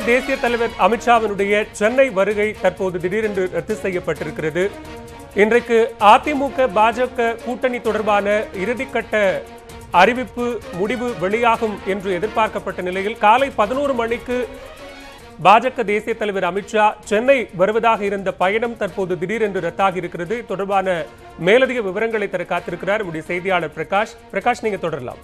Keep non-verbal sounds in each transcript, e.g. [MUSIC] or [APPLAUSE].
பாஜக தேசிய தலைவர் அமித்ஷாவினுடைய சென்னை வருகை தற்போது திடீரென்று ரத்து செய்யப்பட்டிருக்கிறது. இன்றைக்கு அதிமுக பாஜக கூட்டணி தொடர்பான இறுதிக்கட்ட அறிவிப்பு முடிவு வெளியாகும் என்று எதிர்பார்க்கப்பட்ட நிலையில் காலை பதினோரு மணிக்கு பாஜக தேசிய தலைவர் அமித்ஷா சென்னை வருவதாக இருந்த பயணம் தற்போது திடீரென்று ரத்தாகி இருக்கிறது தொடர்பான மேலதிக விவரங்களை தர காத்திருக்கிறார். நம்முடைய செய்தியாளர் பிரகாஷ். பிரகாஷ் நீங்க தொடரலாம்.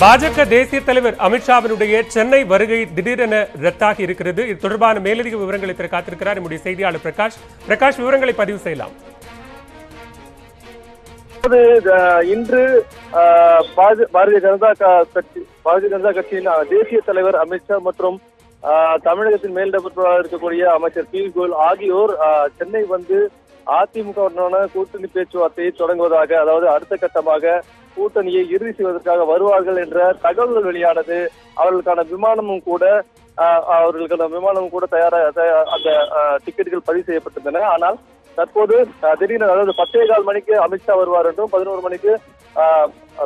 பாஜக தேசிய தலைவர் அமித்ஷாவினுடைய சென்னை வருகை திடீரென ரத்தாகி இருக்கிறது. இது தொடர்பான மேலதிக விவரங்களை தர காத்திருக்கிறார் நம்முடைய செய்தியாளர் பிரகாஷ். பிரகாஷ் விவரங்களை பதிவு செய்யலாம். அஹ், இன்று பாஜ- பாரதிய ஜனதா க- கட்சி பாரதிய ஜனதா கட்சியின் தேசிய தலைவர் அமித்ஷா மற்றும் தமிழகத்தின் மேல்டபுறாக இருக்கக்கூடிய அமைச்சர் பியூஷ் கோயல் ஆகியோர் சென்னை வந்து அதிமுகவுடனான கூட்டணி பேச்சுவார்த்தையை தொடங்குவதாக அதாவது அடுத்த கட்டமாக கூட்டணியை இறுதி செய்வதற்காக வருவார்கள் என்ற தகவல்கள் வெளியானது. அவர்களுக்கான விமானமும் கூட அவர்களுக்கான விமானமும் கூட தயாராக அந்த டிக்கெட்டுகள் பதிவு செய்யப்பட்டிருந்தன. ஆனால் தற்போது அஹ், திடீரென அதாவது பத்தே கால் மணிக்கு அமித்ஷா வருவார் என்றும் பதினோரு மணிக்கு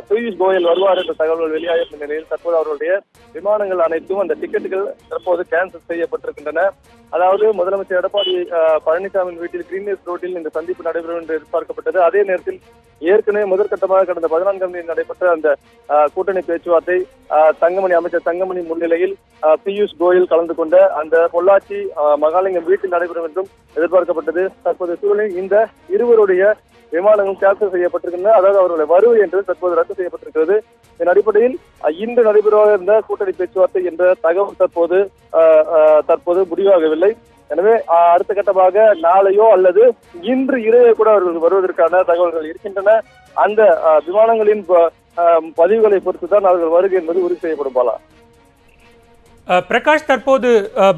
பியூஷ் கோயல் வருவார் என்ற தகவல்கள் வெளியாகிய நிலையில் தற்போது அவர்களுடைய விமானங்கள் அனைத்தும் அந்த டிக்கெட்டுகள் தற்போது கேன்சல் செய்யப்பட்டிருக்கின்றன. அதாவது முதலமைச்சர் எடப்பாடி பழனிசாமியின் வீட்டில் கிரீன்வேஸ் ரோட்டில் இந்த சந்திப்பு நடைபெறும் என்று எதிர்பார்க்கப்பட்டது. அதே நேரத்தில் ஏற்கனவே முதற்கட்டமாக கடந்த பதினான்காம் தேதி நடைபெற்ற அந்த அஹ், கூட்டணி பேச்சுவார்த்தை அஹ், தங்கமணி அமைச்சர் தங்கமணி முன்னிலையில் பியூஷ் கோயல் கலந்து கொண்ட அந்த பொள்ளாச்சி அஹ், மகாலிங்கம் வீட்டில் நடைபெறும் என்றும் எதிர்பார்க்கப்பட்டது. தற்போது சூழலில் இந்த இருவருடைய விமானங்கள் கேன்சல் செய்யப்பட்டிருக்கின்றன. அதாவது அவர்களுடைய வருவை என்று தற்போது ரத்து செய்யப்பட்டிருக்கிறது. இதன் அடிப்படையில் இன்று நடைபெறுவாக இருந்த கூட்டணி பேச்சுவார்த்தை என்ற தகவல் தற்போது தற்போது முடிவாகவில்லை. எனவே அடுத்த கட்டமாக நாளையோ அல்லது இன்று இரவே கூட அவர்கள் வருவதற்கான தகவல்கள் இருக்கின்றன. அந்த அஹ், விமானங்களின் ப- பதிவுகளை பொறுத்துதான் அவர்கள் வருகை என்பது உறுதி செய்யப்படும் பாலா. பிரகாஷ் தற்போது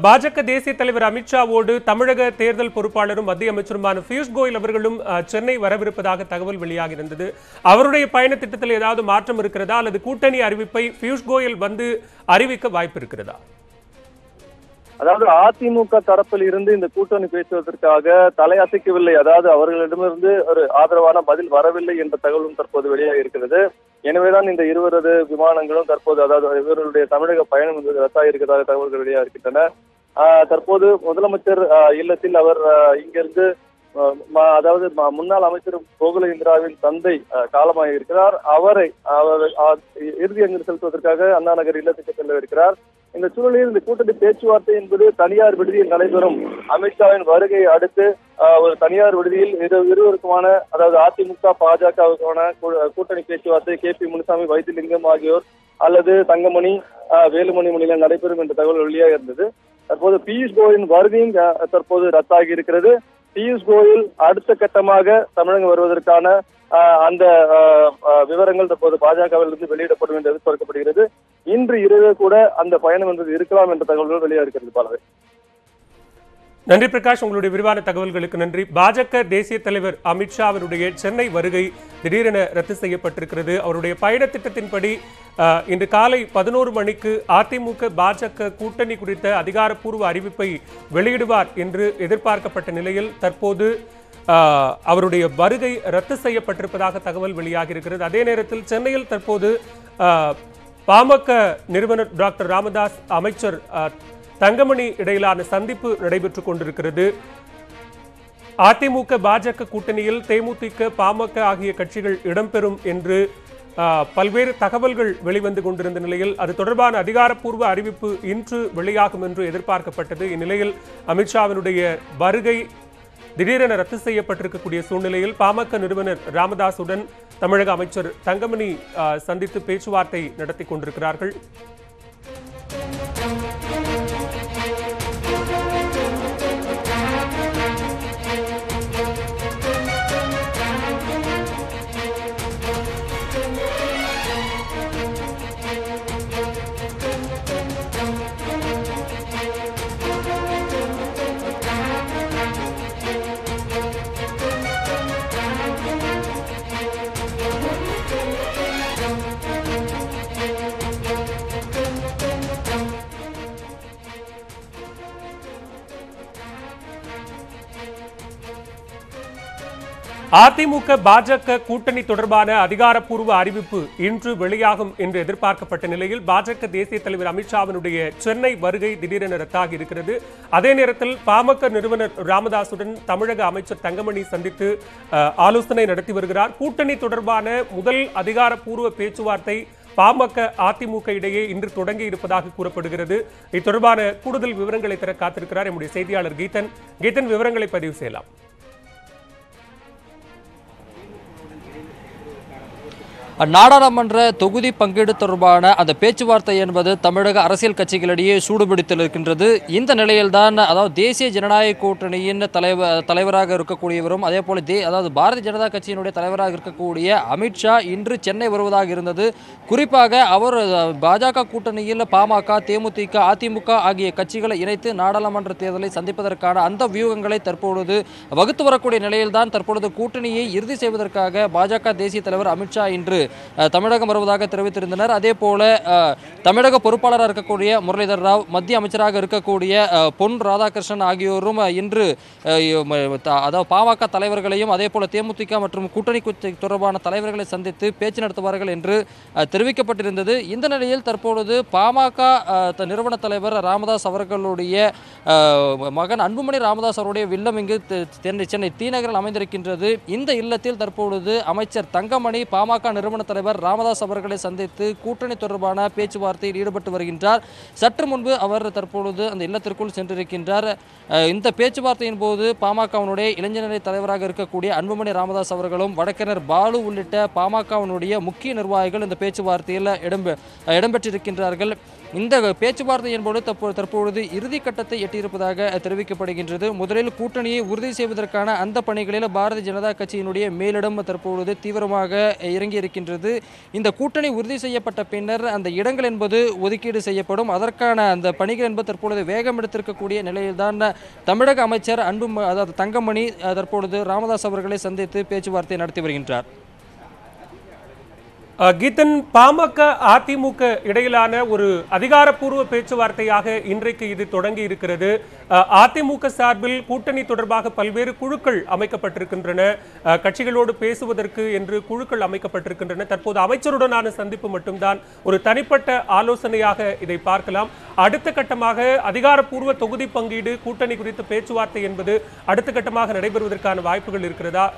பாஜக தேசிய தலைவர் அமித்ஷாவோடு தமிழக தேர்தல் பொறுப்பாளரும் மத்திய அமைச்சருமான பியூஷ் கோயல் அவர்களும் சென்னை வரவிருப்பதாக தகவல் வெளியாகி இருந்தது அவருடைய பயண திட்டத்தில் ஏதாவது மாற்றம் இருக்கிறதா? அல்லது கூட்டணி அறிவிப்பை பியூஷ் கோயல் வந்து அறிவிக்க வாய்ப்பு இருக்கிறதா? அதாவது அதிமுக தரப்பில் இருந்து இந்த கூட்டணி பேசுவதற்காக தலையசைக்கவில்லை அதாவது அவர்களிடமிருந்து ஒரு ஆதரவான பதில் வரவில்லை என்ற தகவலும் தற்போது வெளியாக இருக்கிறது. எனவேதான் இந்த இருவரது விமானங்களும் தற்போது அதாவது இவர்களுடைய தமிழக பயணம் என்பது ரத்தாயிருக்கிறதாக தகவல்கள் வெளியாக இருக்கின்றன தற்போது முதலமைச்சர் இல்லத்தில் அவர் இங்கிருந்து அதாவது முன்னாள் அமைச்சர் கோகுல இந்திராவின் தந்தை காலமாக இருக்கிறார். அவரை அவர் ஆஹ் இறுதி அஞ்சலி செலுத்துவதற்காக அண்ணா நகர் இல்லத்துக்கு செல்லவிருக்கிறார் இந்த சூழலில் இந்த கூட்டணி பேச்சுவார்த்தை என்பது தனியார் விடுதியில் நடைபெறும். அமித்ஷாவின் வருகையை அடுத்து ஒரு தனியார் விடுதியில் இரு இருவருக்குமான அதாவது அதிமுக பாஜகவுக்கான கூட்டணி பேச்சுவார்த்தை கே பி முனுசாமி வைத்திலிங்கம் ஆகியோர் அல்லது தங்கமணி வேலுமணி மணியில நடைபெறும் என்ற தகவல் வெளியாக இருந்தது. தற்போது பியூஷ் கோயலின் வருகையும் தற்போது ரத்தாகி இருக்கிறது. பியூஷ் கோயல் அடுத்த கட்டமாக தமிழகம் வருவதற்கான ஆஹ், அந்த ஆஹ், விவரங்கள் தற்போது பாஜகவில் இருந்து வெளியிடப்படும் என்று எதிர்பார்க்கப்படுகிறது. இன்று இரவே கூட அந்த பயணம் என்பது இருக்கலாம் என்ற தகவல்கள் வெளியாக இருக்கிறது பாலவே. நன்றி பிரகாஷ் உங்களுடைய விரிவான தகவல்களுக்கு நன்றி. பாஜக தேசிய தலைவர் அமித்ஷாவினுடைய சென்னை வருகை திடீரென ரத்து செய்யப்பட்டிருக்கிறது. அவருடைய பயணத்திட்டத்தின்படி இன்று காலை பதினோரு மணிக்கு அதிமுக பாஜக கூட்டணி குறித்த அதிகாரப்பூர்வ அறிவிப்பை வெளியிடுவார் என்று எதிர்பார்க்கப்பட்ட நிலையில் தற்போது அவருடைய வருகை ரத்து செய்யப்பட்டிருப்பதாக தகவல் வெளியாகியிருக்கிறது. அதே நேரத்தில் சென்னையில் தற்போது பாமக நிறுவனர் டாக்டர் ராமதாஸ் அமைச்சர் தங்கமணி இடையிலான சந்திப்பு நடைபெற்றுக் கொண்டிருக்கிறது. அதிமுக பாஜக கூட்டணியில் தேமுதிக பாமக ஆகிய கட்சிகள் இடம்பெறும் என்று பல்வேறு தகவல்கள் வெளிவந்து கொண்டிருந்த நிலையில் அது தொடர்பான அதிகாரப்பூர்வ அறிவிப்பு இன்று வெளியாகும் என்று எதிர்பார்க்கப்பட்டது. இந்நிலையில் அமித்ஷாவினுடைய வருகை திடீரென ரத்து செய்யப்பட்டிருக்கக்கூடிய சூழ்நிலையில் பாமக நிறுவனர் ராமதாசுடன் தமிழக அமைச்சர் தங்கமணி சந்தித்து பேச்சுவார்த்தை நடத்தி கொண்டிருக்கிறார்கள். அதிமுக பாஜக கூட்டணி தொடர்பான அதிகாரப்பூர்வ அறிவிப்பு இன்று வெளியாகும் என்று எதிர்பார்க்கப்பட்ட நிலையில் பாஜக தேசிய தலைவர் அமித்ஷாவினுடைய சென்னை வருகை திடீரென ரத்தாகி இருக்கிறது. அதே நேரத்தில் பாமக நிறுவனர் ராமதாசுடன் தமிழக அமைச்சர் தங்கமணி சந்தித்து ஆலோசனை நடத்தி வருகிறார். கூட்டணி தொடர்பான முதல் அதிகாரப்பூர்வ பேச்சுவார்த்தை பாமக அதிமுக இடையே இன்று தொடங்கி இருப்பதாக கூறப்படுகிறது. இது தொடர்பான கூடுதல் விவரங்களை தர காத்திருக்கிறார் எம்முடைய செய்தியாளர் கீதன். கீதன் விவரங்களை பதிவு செய்யலாம். நாடாளுமன்ற தொகுதி பங்கீடு தொடர்பான அந்த பேச்சுவார்த்தை என்பது தமிழக அரசியல் கட்சிகளிடையே சூடுபிடித்தல் இருக்கின்றது இந்த நிலையில்தான் அதாவது தேசிய ஜனநாயக கூட்டணியின் தலைவர் தலைவராக இருக்கக்கூடியவரும் அதே போல தே அதாவது பாரதிய ஜனதா கட்சியினுடைய தலைவராக இருக்கக்கூடிய அமித்ஷா இன்று சென்னை வருவதாக இருந்தது. குறிப்பாக அவர் பாஜக கூட்டணியில் பாமக தேமுதிக அதிமுக ஆகிய கட்சிகளை இணைத்து நாடாளுமன்ற தேர்தலை சந்திப்பதற்கான அந்த வியூகங்களை தற்பொழுது வகுத்து வரக்கூடிய நிலையில்தான் தற்பொழுது கூட்டணியை இறுதி செய்வதற்காக பாஜக தேசிய தலைவர் அமித்ஷா இன்று தமிழகம் வருவதாக தெரிவித்திருந்தனர். அதே போல தமிழக பொறுப்பாளராக இருக்கக்கூடிய முரளிதர் ராவ் மத்திய அமைச்சராக இருக்கக்கூடிய பொன் ராதாகிருஷ்ணன் ஆகியோரும் இன்று அதாவது பாமக தலைவர்களையும் அதே போல தேமுதிக மற்றும் கூட்டணி தொடர்பான தலைவர்களை சந்தித்து பேச்சு நடத்துவார்கள் என்று தெரிவிக்கப்பட்டிருந்தது. இந்த நிலையில் தற்பொழுது பாமக நிறுவன தலைவர் ராமதாஸ் அவர்களுடைய மகன் அன்புமணி ராமதாஸ் அவருடைய வில்லம் இங்கு சென்னை தீநகரில் அமைந்திருக்கின்றது. இந்த இல்லத்தில் தற்பொழுது அமைச்சர் தங்கமணி பாமக நிறுவன தலைவர் ராமதாஸ் அவர்களை சந்தித்து கூட்டணி தொடர்பான பேச்சுவார்த்தையில் ஈடுபட்டு வருகின்றார். சற்று முன்பு அவர் தற்பொழுது அந்த இல்லத்திற்குள் சென்றிருக்கின்றார். இந்த பேச்சுவார்த்தையின் போது பாமகவினுடைய இளைஞரணி தலைவராக இருக்கக்கூடிய அன்புமணி ராமதாஸ் அவர்களும் வடக்கினர் பாலு உள்ளிட்ட பாமகவினுடைய முக்கிய நிர்வாகிகள் இந்த பேச்சுவார்த்தையில் இடம்பெ இடம்பெற்றிருக்கின்றார்கள். இந்த பேச்சுவார்த்தை என்பது தற்போ தற்பொழுது இறுதி கட்டத்தை எட்டியிருப்பதாக தெரிவிக்கப்படுகின்றது. முதலில் கூட்டணியை உறுதி செய்வதற்கான அந்த பணிகளில் பாரதிய ஜனதா கட்சியினுடைய மேலிடம் தற்பொழுது தீவிரமாக இறங்கி இருக்கின்றது இந்த கூட்டணி உறுதி செய்யப்பட்ட பின்னர் அந்த இடங்கள் என்பது ஒதுக்கீடு செய்யப்படும். அதற்கான அந்த பணிகள் என்பது தற்பொழுது வேகம் எடுத்திருக்கக்கூடிய நிலையில்தான் தமிழக அமைச்சர் அன்பு அதாவது தங்கமணி தற்பொழுது ராமதாஸ் அவர்களை சந்தித்து பேச்சுவார்த்தை நடத்தி வருகின்றார். கீதன் பாமக அதிமுக இடையிலான ஒரு அதிகாரப்பூர்வ பேச்சுவார்த்தையாக இன்றைக்கு இது தொடங்கி இருக்கிறது. அதிமுக சார்பில் கூட்டணி தொடர்பாக பல்வேறு குழுக்கள் அமைக்கப்பட்டிருக்கின்றன. கட்சிகளோடு பேசுவதற்கு என்று குழுக்கள் அமைக்கப்பட்டிருக்கின்றன. தற்போது அமைச்சருடனான சந்திப்பு மட்டும்தான். ஒரு தனிப்பட்ட ஆலோசனையாக இதை பார்க்கலாம். அடுத்த கட்டமாக அதிகாரப்பூர்வ தொகுதி பங்கீடு கூட்டணி குறித்த பேச்சுவார்த்தை என்பது அடுத்த கட்டமாக நடைபெறுவதற்கான வாய்ப்புகள் இருக்கிறதா?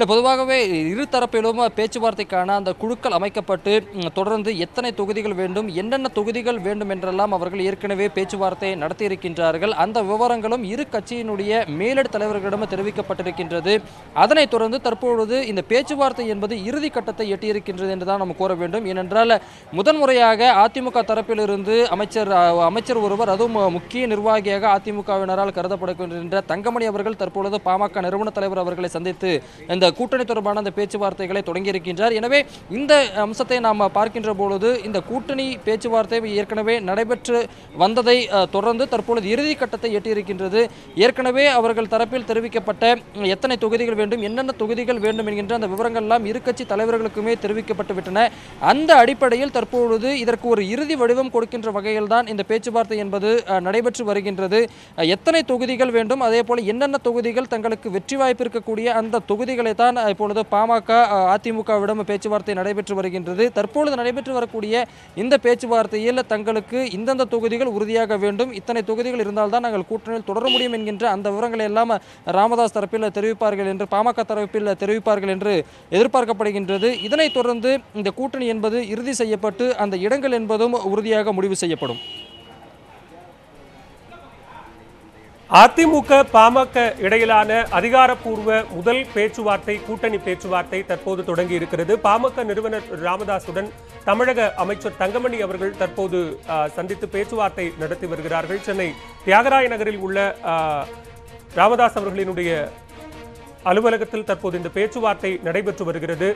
இல்லை பொதுவாகவே இரு தரப்பிலும் பேச்சுவார்த்தைக்கான அந்த குழுக்கள் அமைக்கப்பட்டு தொடர்ந்து எத்தனை தொகுதிகள் வேண்டும் என்னென்ன தொகுதிகள் வேண்டும் என்றெல்லாம் அவர்கள் ஏற்கனவே பேச்சுவார்த்தை நடத்தியிருக்கின்றார்கள். அந்த விவரங்களும் இரு கட்சியினுடைய மேலடு தலைவர்களிடம் தெரிவிக்கப்பட்டிருக்கின்றது. அதனைத் தொடர்ந்து தற்பொழுது இந்த பேச்சுவார்த்தை என்பது இறுதி கட்டத்தை எட்டியிருக்கின்றது என்று தான் நம்ம கூற வேண்டும். ஏனென்றால் முதன்முறையாக அதிமுக தரப்பிலிருந்து அமைச்சர் அமைச்சர் ஒருவர் அதுவும் முக்கிய நிர்வாகியாக அதிமுகவினரால் கருதப்படுகின்ற தங்கமணி அவர்கள் தற்பொழுது பாமக நிறுவன தலைவர் அவர்களை சந்தித்து இந்த கூட்டணி தொடர்பான அந்த பேச்சுவார்த்தைகளை தொடங்கியிருக்கின்றார். எனவே இந்த அம்சத்தை நாம் பார்க்கின்ற பொழுது இந்த கூட்டணி பேச்சுவார்த்தை ஏற்கனவே நடைபெற்று வந்ததை தொடர்ந்து தற்பொழுது இறுதி கட்டத்தை எட்டியிருக்கின்றது. ஏற்கனவே அவர்கள் தரப்பில் தெரிவிக்கப்பட்ட எத்தனை தொகுதிகள் வேண்டும் என்னென்ன தொகுதிகள் வேண்டும் என்கின்ற அந்த விவரங்கள் எல்லாம் இரு கட்சி தலைவர்களுக்குமே தெரிவிக்கப்பட்டு விட்டன. அந்த அடிப்படையில் தற்பொழுது இதற்கு ஒரு இறுதி வடிவம் கொடுக்கின்ற வகையில் தான் இந்த பேச்சுவார்த்தை என்பது நடைபெற்று வருகின்றது. எத்தனை தொகுதிகள் வேண்டும் அதே போல என்னென்ன தொகுதிகள் தங்களுக்கு வெற்றி வாய்ப்பு இருக்கக்கூடிய அந்த தொகுதிகளை தான் இப்பொழுது பாமக அதிமுகவிடம் பேச்சுவார்த்தை நடைபெற்று வருகின்றது. தற்பொழுது நடைபெற்று வரக்கூடிய இந்த பேச்சுவார்த்தையில் தங்களுக்கு இந்தந்த தொகுதிகள் உறுதியாக வேண்டும். இத்தனை தொகுதிகள் இருந்தால்தான் நாங்கள் கூட்டணியில் தொடர முடியும் என்கின்ற அந்த விவரங்களை எல்லாம் ராமதாஸ் தரப்பில் தெரிவிப்பார்கள் என்று பாமக தரப்பில் தெரிவிப்பார்கள் என்று எதிர்பார்க்கப்படுகின்றது. இதனைத் தொடர்ந்து இந்த கூட்டணி என்பது இறுதி செய்யப்பட்டு அந்த இடங்கள் என்பதும் உறுதியாக முடிவு செய்யப்படும். அதிமுக பாமக இடையிலான அதிகாரப்பூர்வ முதல் பேச்சுவார்த்தை கூட்டணி பேச்சுவார்த்தை தற்போது தொடங்கி இருக்கிறது. பாமக நிறுவனர் ராமதாசுடன் தமிழக அமைச்சர் தங்கமணி அவர்கள் தற்போது சந்தித்து பேச்சுவார்த்தை நடத்தி வருகிறார்கள். சென்னை தியாகராய நகரில் உள்ள ராமதாஸ் அவர்களினுடைய அலுவலகத்தில் தற்போது இந்த பேச்சுவார்த்தை நடைபெற்று வருகிறது.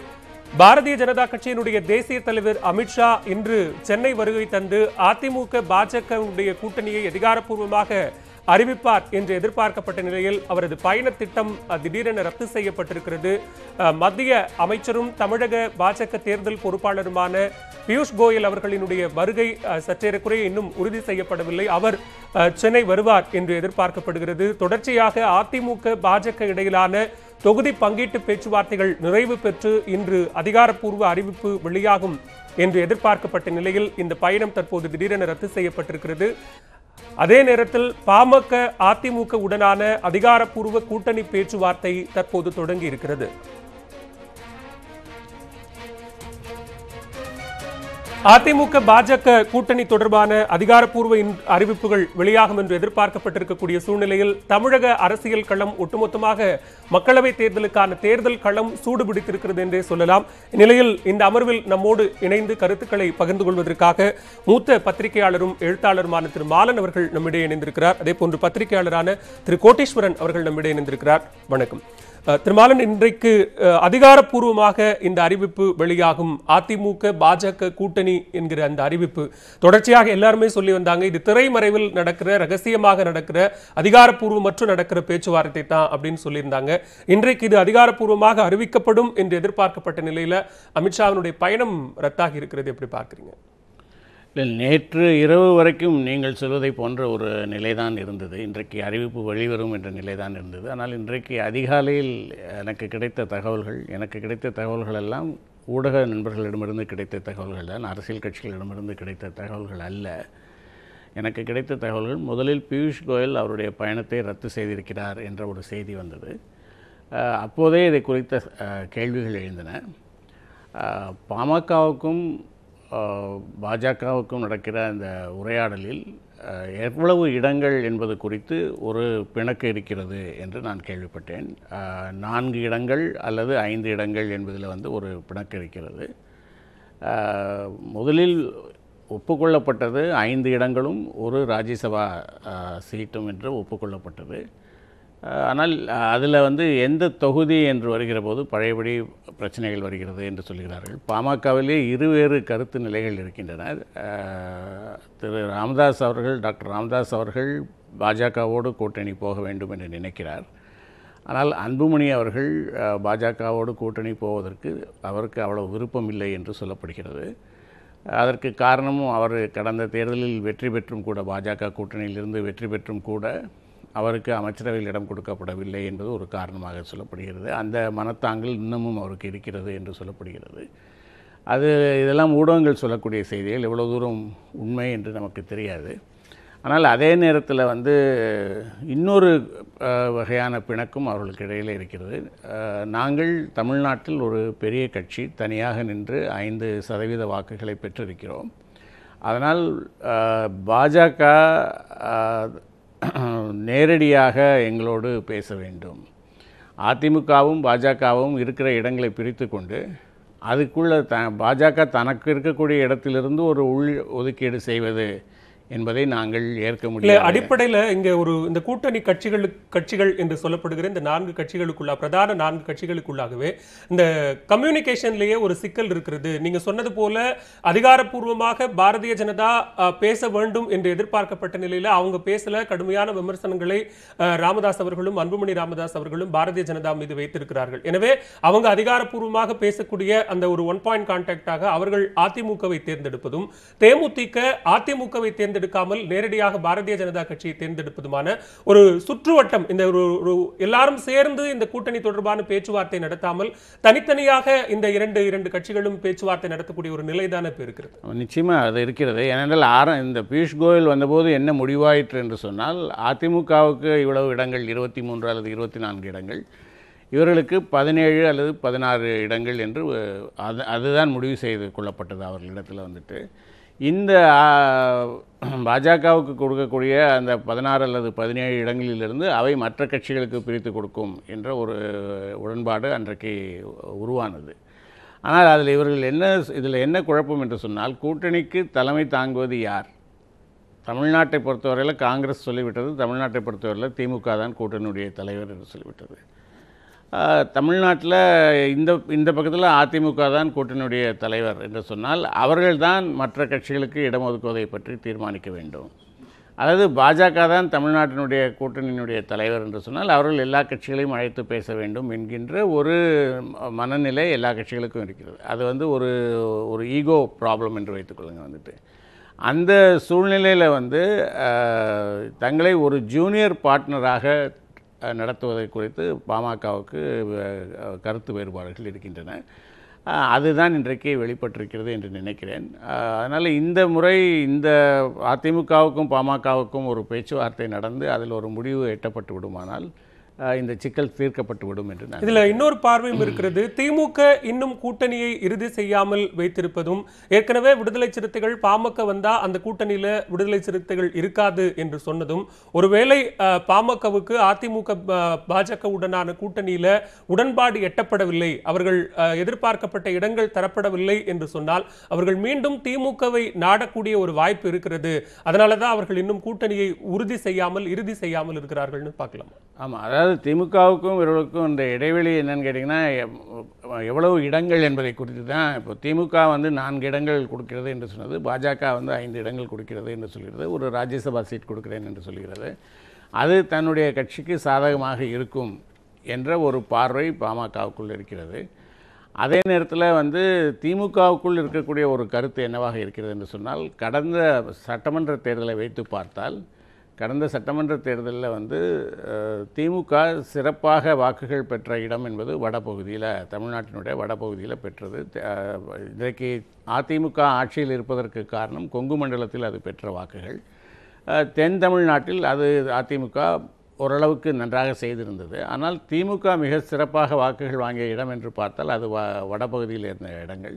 பாரதிய ஜனதா கட்சியினுடைய தேசிய தலைவர் அமித்ஷா இன்று சென்னை வருகை தந்து அதிமுக பாஜகவுடைய கூட்டணியை அதிகாரப்பூர்வமாக அறிவிப்பார் என்று எதிர்பார்க்கப்பட்ட நிலையில் அவரது பயண திட்டம் திடீரென ரத்து செய்யப்பட்டிருக்கிறது. மத்திய அமைச்சரும் தமிழக பாஜக தேர்தல் பொறுப்பாளருமான பியூஷ் கோயல் அவர்களினுடைய வருகை சற்றேறக்குறைய இன்னும் உறுதி செய்யப்படவில்லை. அவர் சென்னை வருவார் என்று எதிர்பார்க்கப்படுகிறது. தொடர்ச்சியாக அதிமுக பாஜக இடையிலான தொகுதி பங்கீட்டு பேச்சுவார்த்தைகள் நிறைவு பெற்று இன்று அதிகாரப்பூர்வ அறிவிப்பு வெளியாகும் என்று எதிர்பார்க்கப்பட்ட நிலையில் இந்த பயணம் தற்போது திடீரென ரத்து செய்யப்பட்டிருக்கிறது. அதே நேரத்தில் பாமக அதிமுக உடனான அதிகாரப்பூர்வ கூட்டணி பேச்சுவார்த்தை தற்போது தொடங்கி இருக்கிறது. அதிமுக பாஜக கூட்டணி தொடர்பான அதிகாரப்பூர்வ இன்- அறிவிப்புகள் வெளியாகும் என்று எதிர்பார்க்கப்பட்டிருக்கக்கூடிய சூழ்நிலையில் தமிழக அரசியல் களம் ஒட்டுமொத்தமாக மக்களவைத் தேர்தலுக்கான தேர்தல் களம் சூடுபிடித்திருக்கிறது என்றே சொல்லலாம். இந்நிலையில் இந்த அமர்வில் நம்மோடு இணைந்து கருத்துக்களை பகிர்ந்து கொள்வதற்காக மூத்த பத்திரிகையாளரும் எழுத்தாளருமான திரு. மாலன் அவர்கள் நம்மிடையே இணைந்திருக்கிறார். அதே போன்று பத்திரிகையாளரான திரு. கோட்டீஸ்வரன் அவர்கள் நம்மிடையே இணைந்திருக்கிறார். வணக்கம். திருமாலன் இன்றைக்கு அதிகாரப்பூர்வமாக இந்த அறிவிப்பு வெளியாகும். அதிமுக பாஜக கூட்டணி என்கிற அந்த அறிவிப்பு தொடர்ச்சியாக எல்லாருமே சொல்லி வந்தாங்க. இது திரைமறைவில் நடக்கிற ரகசியமாக நடக்கிற அதிகாரப்பூர்வமற்று நடக்கிற பேச்சுவார்த்தை தான் அப்படின்னு சொல்லியிருந்தாங்க. இன்றைக்கு இது அதிகாரப்பூர்வமாக அறிவிக்கப்படும் என்று எதிர்பார்க்கப்பட்ட நிலையில அமித்ஷாவினுடைய பயணம் ரத்தாகி இருக்கிறது. எப்படி பார்க்குறீங்க? இல்லை நேற்று இரவு வரைக்கும் நீங்கள் சொல்வதை போன்ற ஒரு நிலைதான் இருந்தது. இன்றைக்கு அறிவிப்பு வெளிவரும் என்ற நிலைதான் இருந்தது. ஆனால் இன்றைக்கு அதிகாலையில் எனக்கு கிடைத்த தகவல்கள் எனக்கு கிடைத்த தகவல்கள் எல்லாம் ஊடக நண்பர்களிடமிருந்து கிடைத்த தகவல்கள் தான். அரசியல் கட்சிகளிடமிருந்து கிடைத்த தகவல்கள் அல்ல. எனக்கு கிடைத்த தகவல்கள் முதலில் பியூஷ் கோயல் அவருடைய பயணத்தை ரத்து செய்திருக்கிறார் என்ற ஒரு செய்தி வந்தது. அப்போதே இதை குறித்த கேள்விகள் எழுந்தன. பாமகவுக்கும் பாஜகவுக்கும் நடக்கிற அந்த உரையாடலில் எவ்வளவு இடங்கள் என்பது குறித்து ஒரு பிணக்கு இருக்கிறது என்று நான் கேள்விப்பட்டேன். நான்கு இடங்கள் அல்லது ஐந்து இடங்கள் என்பதில் வந்து ஒரு பிணக்கு இருக்கிறது. முதலில் ஒப்புக்கொள்ளப்பட்டது ஐந்து இடங்களும் ஒரு ராஜ்யசபா சீட்டும் என்று ஒப்புக்கொள்ளப்பட்டது. ஆனால் அதில் வந்து எந்த தொகுதி என்று வருகிற போது பழையபடி பிரச்சனைகள் வருகிறது என்று சொல்கிறார்கள். பாமகவிலே இருவேறு கருத்து நிலைகள் இருக்கின்றன. திரு ராமதாஸ் அவர்கள் டாக்டர் ராமதாஸ் அவர்கள் பாஜகவோடு கூட்டணி போக வேண்டும் என்று நினைக்கிறார். ஆனால் அன்புமணி அவர்கள் பாஜகவோடு கூட்டணி போவதற்கு அவருக்கு அவ்வளவு விருப்பம் இல்லை என்று சொல்லப்படுகிறது. அதற்கு காரணமும் அவர் கடந்த தேர்தலில் வெற்றி பெற்றும் கூட பாஜக கூட்டணியிலிருந்து வெற்றி பெற்றும் கூட அவருக்கு அமைச்சரவையில் இடம் கொடுக்கப்படவில்லை என்பது ஒரு காரணமாக சொல்லப்படுகிறது. அந்த மனத்தாங்கல் இன்னமும் அவருக்கு இருக்கிறது என்று சொல்லப்படுகிறது. அது இதெல்லாம் ஊடகங்கள் சொல்லக்கூடிய செய்திகள். எவ்வளோ தூரம் உண்மை என்று நமக்கு தெரியாது. ஆனால் அதே நேரத்தில் வந்து இன்னொரு வகையான பிணக்கும் அவர்களுக்கு இடையில் இருக்கிறது. நாங்கள் தமிழ்நாட்டில் ஒரு பெரிய கட்சி தனியாக நின்று ஐந்து சதவீத வாக்குகளை பெற்றிருக்கிறோம். அதனால் பாஜக [CLEARS THROAT] நேரடியாக எங்களோடு பேச வேண்டும். அதிமுகவும் பாஜகவும் இருக்கிற இடங்களை பிரித்து கொண்டு அதுக்குள்ளே த பாஜக தனக்கு இருக்கக்கூடிய இடத்திலிருந்து ஒரு உள் ஒதுக்கீடு செய்வது என்பதை நாங்கள் ஏற்க முடியாது. அடிப்படையில இங்க ஒரு இந்த கூட்டணி கட்சிகளுக்கு கட்சிகள் என்று சொல்லப்படுகிற இந்த நான்கு கட்சிகளுக்குள்ள பிரதான நான்கு கட்சிகளுக்குள்ளாகவே இந்த கம்யூனிகேஷன்லயே ஒரு சிக்கல் இருக்கிறது. நீங்க சொன்னது போல அதிகாரப்பூர்வமாக பாரதிய ஜனதா பேச வேண்டும் என்று எதிர்பார்க்கப்பட்ட நிலையில அவங்க பேசல. கடுமையான விமர்சனங்களை ராமதாஸ் அவர்களும் அன்புமணி ராமதாஸ் அவர்களும் பாரதிய ஜனதா மீது வைத்திருக்கிறார்கள். எனவே அவங்க அதிகாரப்பூர்வமாக பேசக்கூடிய அந்த ஒரு ஒன் பாயிண்ட் கான்டாக்டாக அவர்கள் அதிமுகவை தேர்ந்தெடுப்பதும் தேமுதிக அதிமுகவை தேர்ந்தெடுக்காமல் நேரடியாக பாரதிய ஜனதா கட்சியை தேர்ந்தெடுப்பதுமான ஒரு சுற்றுவட்டம் இந்த ஒரு எல்லாரும் சேர்ந்து இந்த கூட்டணி தொடர்பான பேச்சுவார்த்தை நடத்தாமல் தனித்தனியாக இந்த இரண்டு இரண்டு கட்சிகளும் பேச்சுவார்த்தை நடத்தக்கூடிய ஒரு நிலைதானே இப்போ இருக்கிறது. நிச்சயமாக அது இருக்கிறது. ஏனென்றால் ஆரம் இந்த பியூஷ் கோயல் வந்தபோது என்ன முடிவாயிற்று என்று சொன்னால் அதிமுகவுக்கு இவ்வளவு இடங்கள் இருபத்தி மூன்று அல்லது இருபத்தி நான்கு இடங்கள் இவர்களுக்கு பதினேழு அல்லது பதினாறு இடங்கள் என்று அது அதுதான் முடிவு செய்து கொள்ளப்பட்டது அவர்களிடத்தில் வந்துட்டு. இந்த பாஜகவுக்கு கொடுக்கக்கூடிய அந்த பதினாறு அல்லது பதினேழு இடங்களிலிருந்து அவை மற்ற கட்சிகளுக்கு பிரித்து கொடுக்கும் என்ற ஒரு உடன்பாடு அன்றைக்கு உருவானது. ஆனால் அதில் இவர்கள் என்ன இதில் என்ன குழப்பம் என்று சொன்னால் கூட்டணிக்கு தலைமை தாங்குவது யார்? தமிழ்நாட்டை பொறுத்தவரையில் காங்கிரஸ் சொல்லிவிட்டது தமிழ்நாட்டை பொறுத்தவரையில் திமுக தான் கூட்டணியுடைய தலைவர் என்று சொல்லிவிட்டது. தமிழ்நாட்டில் இந்த இந்த பக்கத்தில் அதிமுக தான் கூட்டணியுடைய தலைவர் என்று சொன்னால் அவர்கள்தான் மற்ற கட்சிகளுக்கு இடம் ஒதுக்குவதை பற்றி தீர்மானிக்க வேண்டும். அதாவது பாஜக தான் தமிழ்நாட்டினுடைய கூட்டணியினுடைய தலைவர் என்று சொன்னால் அவர்கள் எல்லா கட்சிகளையும் அழைத்து பேச வேண்டும் என்கின்ற ஒரு மனநிலை எல்லா கட்சிகளுக்கும் இருக்கிறது. அது வந்து ஒரு ஒரு ஈகோ ப்ராப்ளம் என்று வைத்துக்கொள்ளுங்க வந்துட்டு. அந்த சூழ்நிலையில் வந்து தங்களை ஒரு ஜூனியர் பார்ட்னராக நடத்துவதை குறித்து பாமகவுக்கு கருத்து வேறுபாடுகள் இருக்கின்றன. அதுதான் இன்றைக்கு வெளிப்பட்டிருக்கிறது என்று நினைக்கிறேன். அதனால் இந்த முறை இந்த அதிமுகவுக்கும் பாமகவுக்கும் ஒரு பேச்சுவார்த்தை நடந்து அதில் ஒரு முடிவு எட்டப்பட்டு விடுமானால் இந்த சிக்கல் தீர்க்கப்பட்டு விடும் என்று நான் இதுல இன்னொரு பார்வையும் இருக்கிறது. திமுக இன்னும் கூட்டணியை இறுதி செய்யாமல் வைத்திருப்பதும் ஏற்கனவே விடுதலை சிறுத்தைகள் பாமக வந்தா அந்த கூட்டணியில விடுதலை சிறுத்தைகள் இருக்காது என்று சொன்னதும் ஒருவேளை பாமகவுக்கு அதிமுக ப- பாஜக உடனான கூட்டணியில உடன்பாடு எட்டப்படவில்லை அவர்கள் எதிர்பார்க்கப்பட்ட இடங்கள் தரப்படவில்லை என்று சொன்னால் அவர்கள் மீண்டும் திமுகவை நாடக்கூடிய ஒரு வாய்ப்பு இருக்கிறது. அதனாலதான் அவர்கள் இன்னும் கூட்டணியை உறுதி செய்யாமல் இறுதி செய்யாமல் இருக்கிறார்கள்னு பார்க்கலாம்? ஆமாம் அதாவது திமுகவுக்கும் இவர்களுக்கும் இந்த இடைவெளி என்னன்னு கேட்டிங்கன்னா எவ்வளவு இடங்கள் என்பதை குறித்து தான் இப்போ திமுக வந்து நான்கு இடங்கள் கொடுக்கிறது என்று சொன்னது பாஜக வந்து ஐந்து இடங்கள் கொடுக்கிறது என்று சொல்கிறது ஒரு ராஜ்யசபா சீட் கொடுக்கிறேன் என்று சொல்கிறது. அது தன்னுடைய கட்சிக்கு சாதகமாக இருக்கும் என்ற ஒரு பார்வை பாமகவுக்குள் இருக்கிறது. அதே நேரத்தில் வந்து திமுகவுக்குள் இருக்கக்கூடிய ஒரு கருத்து என்னவாக இருக்கிறது என்று சொன்னால் கடந்த சட்டமன்ற தேர்தலை வைத்து பார்த்தால் கடந்த சட்டமன்ற தேர்தலில் வந்து திமுக சிறப்பாக வாக்குகள் பெற்ற இடம் என்பது வடபகுதியில் தமிழ்நாட்டினுடைய வடபகுதியில் பெற்றது. இன்றைக்கு அதிமுக ஆட்சியில் இருப்பதற்கு காரணம் கொங்கு மண்டலத்தில் அது பெற்ற வாக்குகள். தென் தமிழ்நாட்டில் அது அதிமுக ஓரளவுக்கு நன்றாக செய்திருந்தது. ஆனால் திமுக மிக சிறப்பாக வாக்குகள் வாங்கிய இடம் என்று பார்த்தால் அது வ வடபகுதியில் இருந்த இடங்கள்.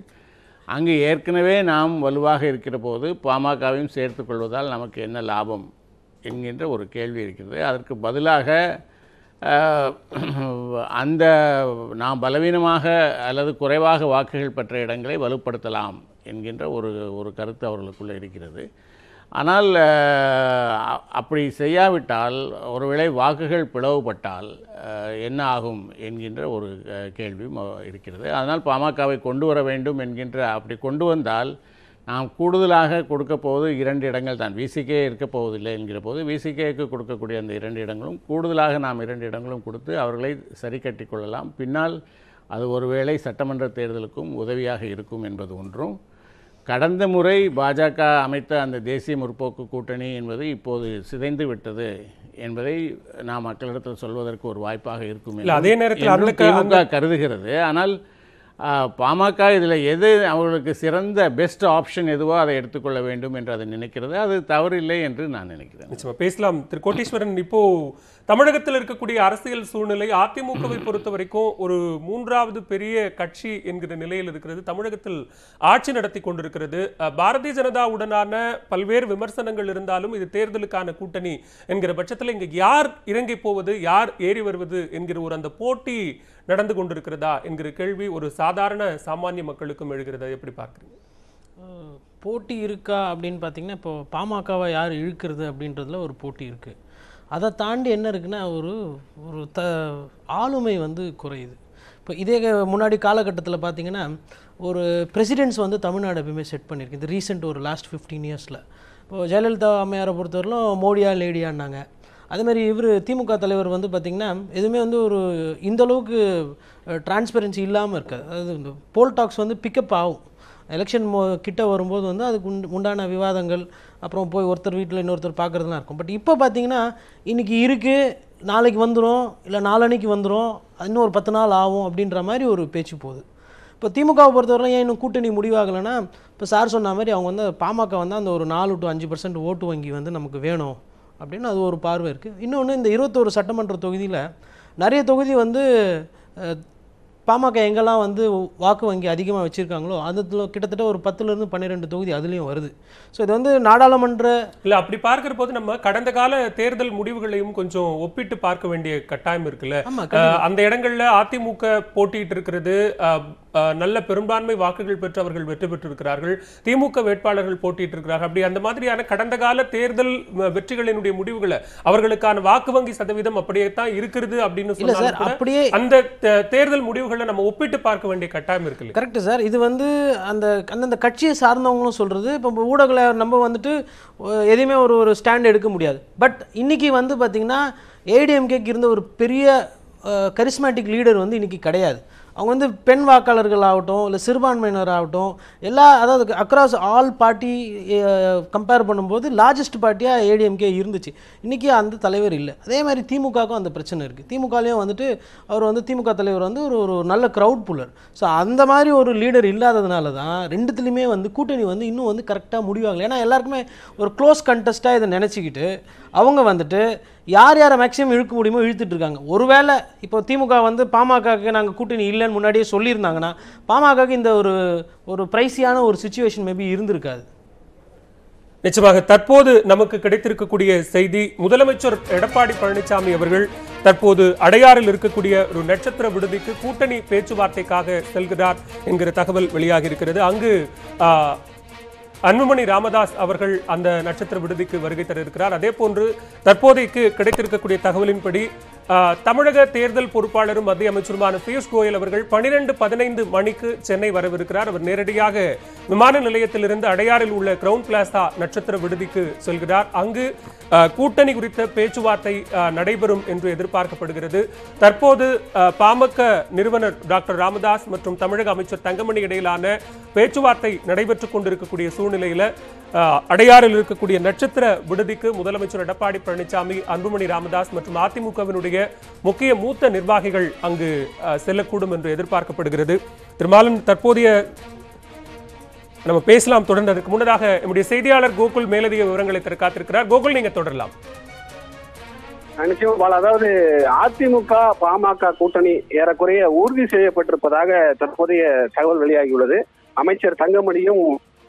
அங்கு ஏற்கனவே நாம் வலுவாக இருக்கிற போது பாமகவையும் சேர்த்துக்கொள்வதால் நமக்கு என்ன லாபம்? என்கின்ற ஒரு கேள்வி இருக்கிறது. அதற்கு பதிலாக அந்த நாம் பலவீனமாக அல்லது குறைவாக வாக்குகள் பெற்ற இடங்களை வலுப்படுத்தலாம் என்கின்ற ஒரு ஒரு கருத்து அவர்களுக்குள்ளே இருக்கிறது. ஆனால் அப்படி செய்யாவிட்டால் ஒருவேளை வாக்குகள் பிளவுபட்டால் என்ன ஆகும் என்கின்ற ஒரு கேள்வியும் இருக்கிறது. அதனால் பாமகவை கொண்டு வர வேண்டும் என்கின்ற அப்படி கொண்டு வந்தால் நாம் கூடுதலாக கொடுக்க போவது இரண்டு இடங்கள் தான். விசிகே இருக்க போவதில்லை என்கிற போது விசிகேக்கு கொடுக்கக்கூடிய அந்த இரண்டு இடங்களும் கூடுதலாக நாம் இரண்டு இடங்களும் கொடுத்து அவர்களை சரி கட்டிக் கொள்ளலாம். பின்னால் அது ஒருவேளை சட்டமன்ற தேர்தலுக்கும் உதவியாக இருக்கும் என்பது ஒன்றும். கடந்த முறை பாஜக அமைத்த அந்த தேசிய முற்போக்கு கூட்டணி என்பது இப்போது சிதைந்து விட்டது என்பதை நாம் மக்களிடத்தில் சொல்வதற்கு ஒரு வாய்ப்பாக இருக்கும் அதே நேரத்தில் திமுக கருதுகிறது. ஆனால் பாமக இதில் எது அவர்களுக்கு சிறந்த பெஸ்ட் ஆப்ஷன் எதுவோ அதை எடுத்துக்கொள்ள வேண்டும் என்று அதை நினைக்கிறது. அது தவறில்லை என்று நான் நினைக்கிறேன். பேசலாம். திரு கோட்டீஸ்வரன் இப்போது தமிழகத்தில் இருக்கக்கூடிய அரசியல் சூழ்நிலை அதிமுகவை [CLEARS THROAT] பொறுத்த வரைக்கும் ஒரு மூன்றாவது பெரிய கட்சி என்கிற நிலையில் இருக்கிறது. தமிழகத்தில் ஆட்சி நடத்தி கொண்டிருக்கிறது. பாரதிய ஜனதாவுடனான பல்வேறு விமர்சனங்கள் இருந்தாலும் இது தேர்தலுக்கான கூட்டணி என்கிற பட்சத்தில் இங்க யார் இறங்கி போவது யார் ஏறி வருவது என்கிற ஒரு அந்த போட்டி நடந்து கொண்டிருக்கிறதா என்கிற கேள்வி ஒரு சாதாரண சாமானிய மக்களுக்கும் எழுகிறதா. எப்படி பார்க்குறீங்க? போட்டி இருக்கா அப்படின்னு பார்த்தீங்கன்னா இப்போ பாமகவை யார் இழுக்கிறது அப்படின்றதுல ஒரு போட்டி இருக்குது அதை தாண்டி என்ன இருக்குன்னா ஒரு ஒரு த ஆளுமை வந்து குறையுது. இப்போ இதே முன்னாடி காலகட்டத்தில் பார்த்தீங்கன்னா ஒரு பிரசிடென்ட்ஸ் வந்து தமிழ்நாடு எப்பயுமே செட் பண்ணியிருக்கு இந்த ரீசெண்ட் ஒரு லாஸ்ட் ஃபிஃப்டீன் இயர்ஸில் இப்போ ஜெயலலிதா அம்மையாரை பொறுத்தவரையிலும் மோடியா லேடியான்னாங்க. அதேமாதிரி இவர் திமுக தலைவர் வந்து பார்த்திங்கன்னா எதுவுமே வந்து ஒரு இந்த அளவுக்கு இல்லாமல் இருக்காது. அதாவது இந்த போல் டாக்ஸ் வந்து பிக்கப் ஆகும். எலெக்ஷன் மோ கிட்ட வரும்போது வந்து அதுக்கு உண்டு உண்டான விவாதங்கள் அப்புறம் போய் ஒருத்தர் வீட்டில் இன்னொருத்தர் பார்க்குறதுலாம் இருக்கும். பட் இப்போ பார்த்தீங்கன்னா இன்றைக்கி இருக்குது நாளைக்கு வந்துடும் இல்லை நாளன்னைக்கு வந்துடும் இன்னும் ஒரு பத்து நாள் ஆகும் அப்படின்ற மாதிரி ஒரு பேச்சு போகுது. இப்போ திமுகவை பொறுத்தவரை ஏன் இன்னும் கூட்டணி முடிவாகலைன்னா இப்போ சார் சொன்ன மாதிரி அவங்க வந்து பாமக வந்து அந்த ஒரு நாலு டு அஞ்சு பர்சன்ட் ஓட்டு வங்கி வந்து நமக்கு வேணும் அப்படின்னு அது ஒரு பார்வை இருக்குது இன்னொன்று இந்த இருபத்தோரு சட்டமன்ற தொகுதியில் நிறைய தொகுதி வந்து பாமக எங்கெல்லாம் வந்து வாக்கு வங்கி அதிகமாக வச்சுருக்காங்களோ அதுல கிட்டத்தட்ட ஒரு பத்துலேருந்து பன்னிரெண்டு தொகுதி அதுலேயும் வருது. ஸோ இது வந்து நாடாளுமன்ற இல்ல அப்படி பார்க்கிற போது நம்ம கடந்த கால தேர்தல் முடிவுகளையும் கொஞ்சம் ஒப்பிட்டு பார்க்க வேண்டிய கட்டாயம் இருக்குல்ல. அந்த இடங்கள்ல அதிமுக போட்டியிட்டு இருக்கிறது நல்ல பெரும்பான்மை வாக்குகள் பெற்று அவர்கள் வெற்றி பெற்றிருக்கிறார்கள். திமுக வேட்பாளர்கள் போட்டியிட்டு இருக்கிறார்கள் அப்படி அந்த மாதிரியான கடந்த கால தேர்தல் வெற்றிகளினுடைய முடிவுகளை அவர்களுக்கான வாக்கு வங்கி சதவீதம் அப்படியே தான் இருக்கிறது அப்படின்னு சொன்னாலும் அப்படியே அந்த தேர்தல் முடிவுகளை நம்ம ஒப்பிட்டு பார்க்க வேண்டிய கட்டாயம் இருக்குல்ல கரெக்டு சார். இது வந்து அந்த அந்தந்த கட்சியை சார்ந்தவங்களும் சொல்கிறது இப்போ ஊடகங்களை நம்ம வந்துட்டு எதையுமே ஒரு ஒரு ஸ்டாண்ட் எடுக்க முடியாது. பட் இன்னைக்கு வந்து பார்த்திங்கன்னா ஏடிஎம்கேக்கு இருந்த ஒரு பெரிய கரிஸ்மேட்டிக் லீடர் வந்து இன்னைக்கு கிடையாது. அவங்க வந்து பெண் வாக்காளர்கள் ஆகட்டும் இல்லை சிறுபான்மையினர் ஆகட்டும் எல்லா அதாவது அக்ராஸ் ஆல் பார்ட்டி கம்பேர் பண்ணும்போது லார்ஜஸ்ட் பார்ட்டியாக ஏடிஎம்கே இருந்துச்சு. இன்றைக்கி அந்த தலைவர் இல்லை. அதே மாதிரி திமுகவுக்கும் அந்த பிரச்சனை இருக்குது திமுகலேயும் வந்துட்டு அவர் வந்து திமுக தலைவர் வந்து ஒரு ஒரு நல்ல க்ரௌட் புல்லர் ஸோ அந்த மாதிரி ஒரு லீடர் இல்லாததுனால தான் ரெண்டுத்துலேயுமே வந்து கூட்டணி வந்து இன்னும் வந்து கரெக்டாக முடிவாகலை. ஏன்னா எல்லாருக்குமே ஒரு க்ளோஸ் கண்டஸ்ட்டாக இதை நினச்சிக்கிட்டு அவங்க வந்துட்டு யார் யாரை மேக்ஸிமம் இழுக்க முடியுமோ இழுத்துட்டு இருக்காங்க. ஒருவேளை இப்போ திமுக வந்து பாமகக்கு நாங்கள் கூட்டணி இல்லைன்னு முன்னாடியே சொல்லியிருந்தாங்கன்னா பாமகக்கு இந்த ஒரு ஒரு ப்ரைஸியான ஒரு சுச்சுவேஷன் மேபி இருந்திருக்காது. நிச்சயமாக தற்போது நமக்கு கிடைத்திருக்கக்கூடிய செய்தி முதலமைச்சர் எடப்பாடி பழனிசாமி அவர்கள் தற்போது அடையாறில் இருக்கக்கூடிய ஒரு நட்சத்திர விடுதிக்கு கூட்டணி பேச்சுவார்த்தைக்காக செல்கிறார் என்கிற தகவல் வெளியாகி இருக்கிறது. அங்கு அன்புமணி ராமதாஸ் அவர்கள் அந்த நட்சத்திர விடுதிக்கு வருகை தர இருக்கிறார் அதே போன்று தற்போதைக்கு கிடைத்திருக்கக்கூடிய தகவலின்படி தமிழக தேர்தல் பொறுப்பாளரும் மத்திய அமைச்சருமான பியூஷ் கோயல் அவர்கள் பனிரெண்டு பதினைந்து மணிக்கு சென்னை வரவிருக்கிறார். அவர் நேரடியாக விமான நிலையத்திலிருந்து அடையாறில் உள்ள கிரவுன் பிளாசா நட்சத்திர விடுதிக்கு செல்கிறார். அங்கு கூட்டணி குறித்த பேச்சுவார்த்தை நடைபெறும் என்று எதிர்பார்க்கப்படுகிறது. தற்போது பாமக நிறுவனர் டாக்டர் ராமதாஸ் மற்றும் தமிழக அமைச்சர் தங்கமணி இடையிலான பேச்சுவார்த்தை நடைபெற்றுக் கொண்டிருக்கக்கூடிய சூழ்நிலையில அடையாறில் இருக்கக்கூடிய நட்சத்திர விடுதிக்கு முதலமைச்சர் எடப்பாடி பழனிசாமி அன்புமணி ராமதாஸ் மற்றும் அதிமுகவினுடைய முக்கிய மூத்த நிர்வாகிகள் அங்கு செல்லக்கூடும் என்று எதிர்பார்க்கப்படுகிறது. திருமாலும் தற்போதைய நம்ம பேசலாம் தொடர்ந்து அதற்கு முன்னதாக நம்முடைய செய்தியாளர் கோகுல் மேலதிக விவரங்களை தர காத்திருக்கிறார். கோகுல் நீங்க தொடரலாம். நிச்சயம் அதாவது அதிமுக பாமக கூட்டணி ஏறக்குறைய உறுதி செய்யப்பட்டிருப்பதாக தற்போதைய தகவல் வெளியாகியுள்ளது. அமைச்சர் தங்கமணியும்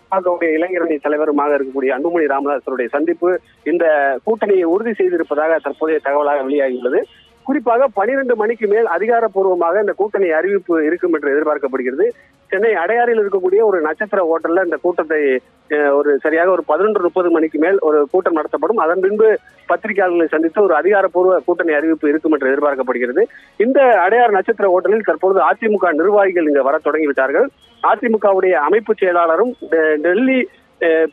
அதனுடைய இளைஞரணி தலைவருமாக இருக்கக்கூடிய அன்புமணி ராமதாசருடைய சந்திப்பு இந்த கூட்டணியை உறுதி செய்திருப்பதாக தற்போதைய தகவலாக வெளியாகியுள்ளது. குறிப்பாக பனிரெண்டு மணிக்கு மேல் அதிகாரப்பூர்வமாக இந்த கூட்டணி அறிவிப்பு இருக்கும் என்று எதிர்பார்க்கப்படுகிறது. சென்னை அடையாறில் இருக்கக்கூடிய ஒரு நட்சத்திர ஹோட்டல்ல இந்த கூட்டத்தை அஹ், ஒரு சரியாக ஒரு பதினொன்று முப்பது மணிக்கு மேல் ஒரு கூட்டம் நடத்தப்படும். அதன் பின்பு பத்திரிகையாளர்களை சந்தித்து ஒரு அதிகாரப்பூர்வ கூட்டணி அறிவிப்பு இருக்கும் என்று எதிர்பார்க்கப்படுகிறது. இந்த அடையார் நட்சத்திர ஹோட்டலில் தற்பொழுது அதிமுக நிர்வாகிகள் இங்கு வர தொடங்கிவிட்டார்கள். அதிமுகவுடைய அமைப்பு செயலாளரும் டெ- டெல்லி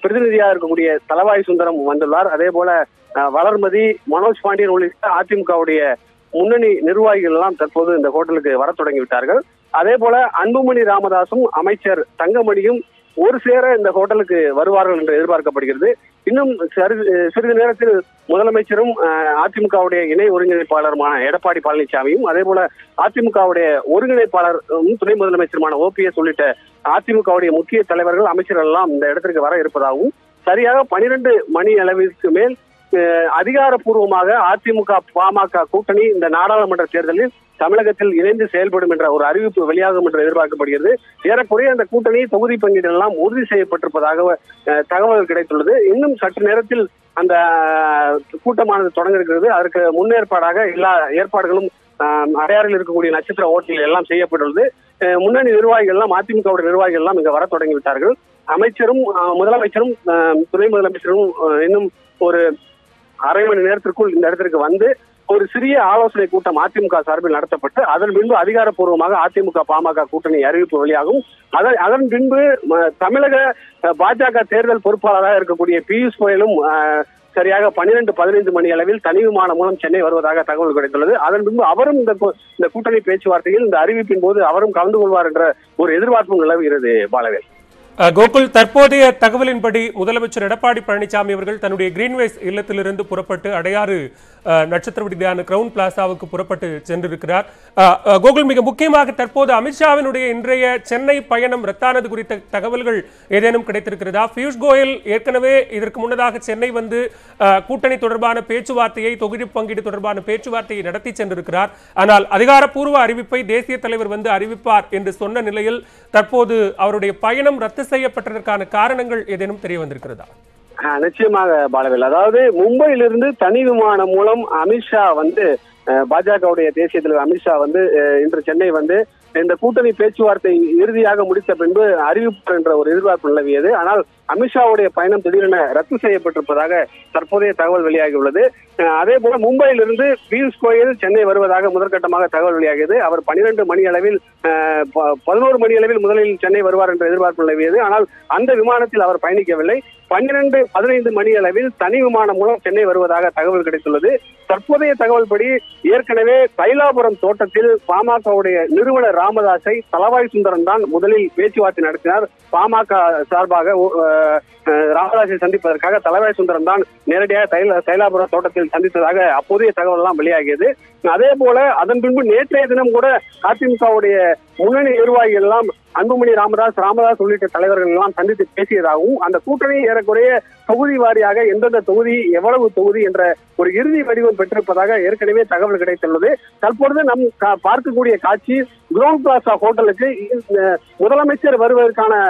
பிரதிநிதியாக இருக்கக்கூடிய தலவாய் சுந்தரம் வந்துள்ளார். அதே போல வளர்மதி மனோஜ் பாண்டியன் உள்ளிட்ட அதிமுகவுடைய முன்னணி நிர்வாகிகள் எல்லாம் தற்போது இந்த ஹோட்டலுக்கு வர தொடங்கி விட்டார்கள். அதே போல அன்புமணி ராமதாசும் அமைச்சர் தங்கமணியும் ஒரு சேர இந்த ஹோட்டலுக்கு வருவார்கள் என்று எதிர்பார்க்கப்படுகிறது. இன்னும் சிறிது நேரத்தில் முதலமைச்சரும் அதிமுகவுடைய இணை ஒருங்கிணைப்பாளருமான எடப்பாடி பழனிசாமியும் அதே போல அதிமுகவுடைய ஒருங்கிணைப்பாளர் துணை முதலமைச்சருமான ஓபிஎஸ் உள்ளிட்ட அதிமுகவுடைய முக்கிய தலைவர்கள் அமைச்சர்கள் எல்லாம் இந்த இடத்திற்கு வர இருப்பதாகவும் சரியாக பனிரெண்டு மணி அளவிற்கு மேல் அதிகாரப்பூர்வமாக அதிமுக பாமக கூட்டணி இந்த நாடாளுமன்ற தேர்தலில் தமிழகத்தில் இணைந்து செயல்படும் என்ற ஒரு அறிவிப்பு வெளியாகும் என்று எதிர்பார்க்கப்படுகிறது. ஏறக்குறைய அந்த கூட்டணி தொகுதி பங்கீடு எல்லாம் உறுதி செய்யப்பட்டிருப்பதாக தகவல் கிடைத்துள்ளது. இன்னும் சற்று நேரத்தில் அந்த கூட்டமானது தொடங்க இருக்கிறது. அதற்கு முன்னேற்பாடாக எல்லா ஏற்பாடுகளும் அடையாறில் இருக்கக்கூடிய நட்சத்திர ஓட்டில் எல்லாம் செய்யப்பட்டுள்ளது. முன்னணி நிர்வாகிகள் எல்லாம் அதிமுகவுடைய நிர்வாகிகள் எல்லாம் இங்க வர தொடங்கிவிட்டார்கள் அமைச்சரும் அஹ், முதலமைச்சரும் துணை முதலமைச்சரும் இன்னும் ஒரு அரை மணி நேரத்திற்குள் இந்த இடத்திற்கு வந்து ஒரு சிறிய ஆலோசனை கூட்டம் அதிமுக சார்பில் நடத்தப்பட்டு அதன் பின்பு அதிகாரப்பூர்வமாக அதிமுக பாமக கூட்டணி அறிவிப்பு வெளியாகும். அதன் அதன் பின்பு தமிழக பாஜக தேர்தல் பொறுப்பாளராக இருக்கக்கூடிய பியூஷ் கோயலும் சரியாக பன்னிரண்டு பதினைந்து மணி அளவில் தனி விமானம் மூலம் சென்னை வருவதாக தகவல் கிடைத்துள்ளது. அதன் பின்பு அவரும் இந்த இந்த கூட்டணி பேச்சுவார்த்தையில் இந்த அறிவிப்பின் போது அவரும் கலந்து கொள்வார் என்ற ஒரு எதிர்பார்ப்பும் நிலவுகிறது பாலவேல். கோகுல் தற்போதைய தகவலின்படி முதலமைச்சர் எடப்பாடி பழனிசாமி அவர்கள் தன்னுடைய கிரீன்வேஸ் இல்லத்திலிருந்து புறப்பட்டு அடையாறு அஹ், நட்சத்திர விடுதியான கிரவுன் பிளாசாவுக்கு புறப்பட்டு சென்றிருக்கிறார். கோகுல் மிக முக்கியமாக தற்போது அமித்ஷாவினுடைய இன்றைய சென்னை பயணம் ரத்தானது குறித்த தகவல்கள் ஏதேனும் கிடைத்திருக்கிறதா? பியூஷ் கோயல் ஏற்கனவே இதற்கு முன்னதாக சென்னை வந்து கூட்டணி தொடர்பான பேச்சுவார்த்தையை தொகுதி பங்கீடு தொடர்பான பேச்சுவார்த்தையை நடத்தி சென்றிருக்கிறார். ஆனால் அதிகாரப்பூர்வ அறிவிப்பை தேசிய தலைவர் வந்து அறிவிப்பார் என்று சொன்ன நிலையில் தற்போது அவருடைய பயணம் ரத்து செய்யப்பட்டதற்கான காரணங்கள் ஏதேனும் தெரிய வந்திருக்கிறதா? நிச்சயமாக பாலவேல். அதாவது மும்பையிலிருந்து தனி விமானம் மூலம் அமித்ஷா வந்து பாஜகவுடைய தேசிய தலைவர் அமித்ஷா வந்து இன்று சென்னை வந்து இந்த கூட்டணி பேச்சுவார்த்தை இறுதியாக முடித்த பின்பு அறிவிப்பு என்ற ஒரு எதிர்பார்ப்பு நிலவியது. ஆனால் அமித்ஷாவுடைய பயணம் திடீரென ரத்து செய்யப்பட்டிருப்பதாக தற்போதைய தகவல் வெளியாகியுள்ளது. அதே போல மும்பையிலிருந்து பியூஷ் கோயல் சென்னை வருவதாக முதற்கட்டமாக தகவல் வெளியாகியது. அவர் பனிரெண்டு மணி அளவில் பதினோரு மணி அளவில் முதலில் சென்னை வருவார் என்ற எதிர்பார்ப்பு நிலவியது. ஆனால் அந்த விமானத்தில் அவர் பயணிக்கவில்லை. பன்னிரண்டு பதினைந்து மணி அளவில் தனி விமானம் மூலம் சென்னை வருவதாக தகவல் கிடைத்துள்ளது. தற்போதைய தகவல் படி ஏற்கனவே தைலாபுரம் தோட்டத்தில் பாமகவுடைய நிறுவனர் ராமதாஸை தலவாய் சுந்தரம் தான் முதலில் பேச்சுவார்த்தை நடத்தினார். பாமக சார்பாக ராமராஜை சந்திப்பதற்காக தலைவாய் சுந்தரம் தான் நேரடியாக தைல தைலாபுரம் தோட்டத்தில் சந்தித்ததாக அப்போதைய தகவல் எல்லாம் வெளியாகியது. அதே போல அதன் பின்பு நேற்றைய தினம் கூட அதிமுகவுடைய முன்னணி நிர்வாகிகள் எல்லாம் அன்புமணி ராமதாஸ் ராமதாஸ் உள்ளிட்ட தலைவர்கள் எல்லாம் சந்தித்து பேசியதாகவும் அந்த கூட்டணி ஏறக்குறைய தொகுதி வாரியாக எந்தெந்த தொகுதி எவ்வளவு தொகுதி என்ற ஒரு இறுதி வடிவம் பெற்றிருப்பதாக ஏற்கனவே தகவல் கிடைத்துள்ளது. தற்பொழுது நம் கா- பார்க்கக்கூடிய காட்சி குரவுண்ட் பிளாசா ஹோட்டலுக்கு முதலமைச்சர் வருவதற்கான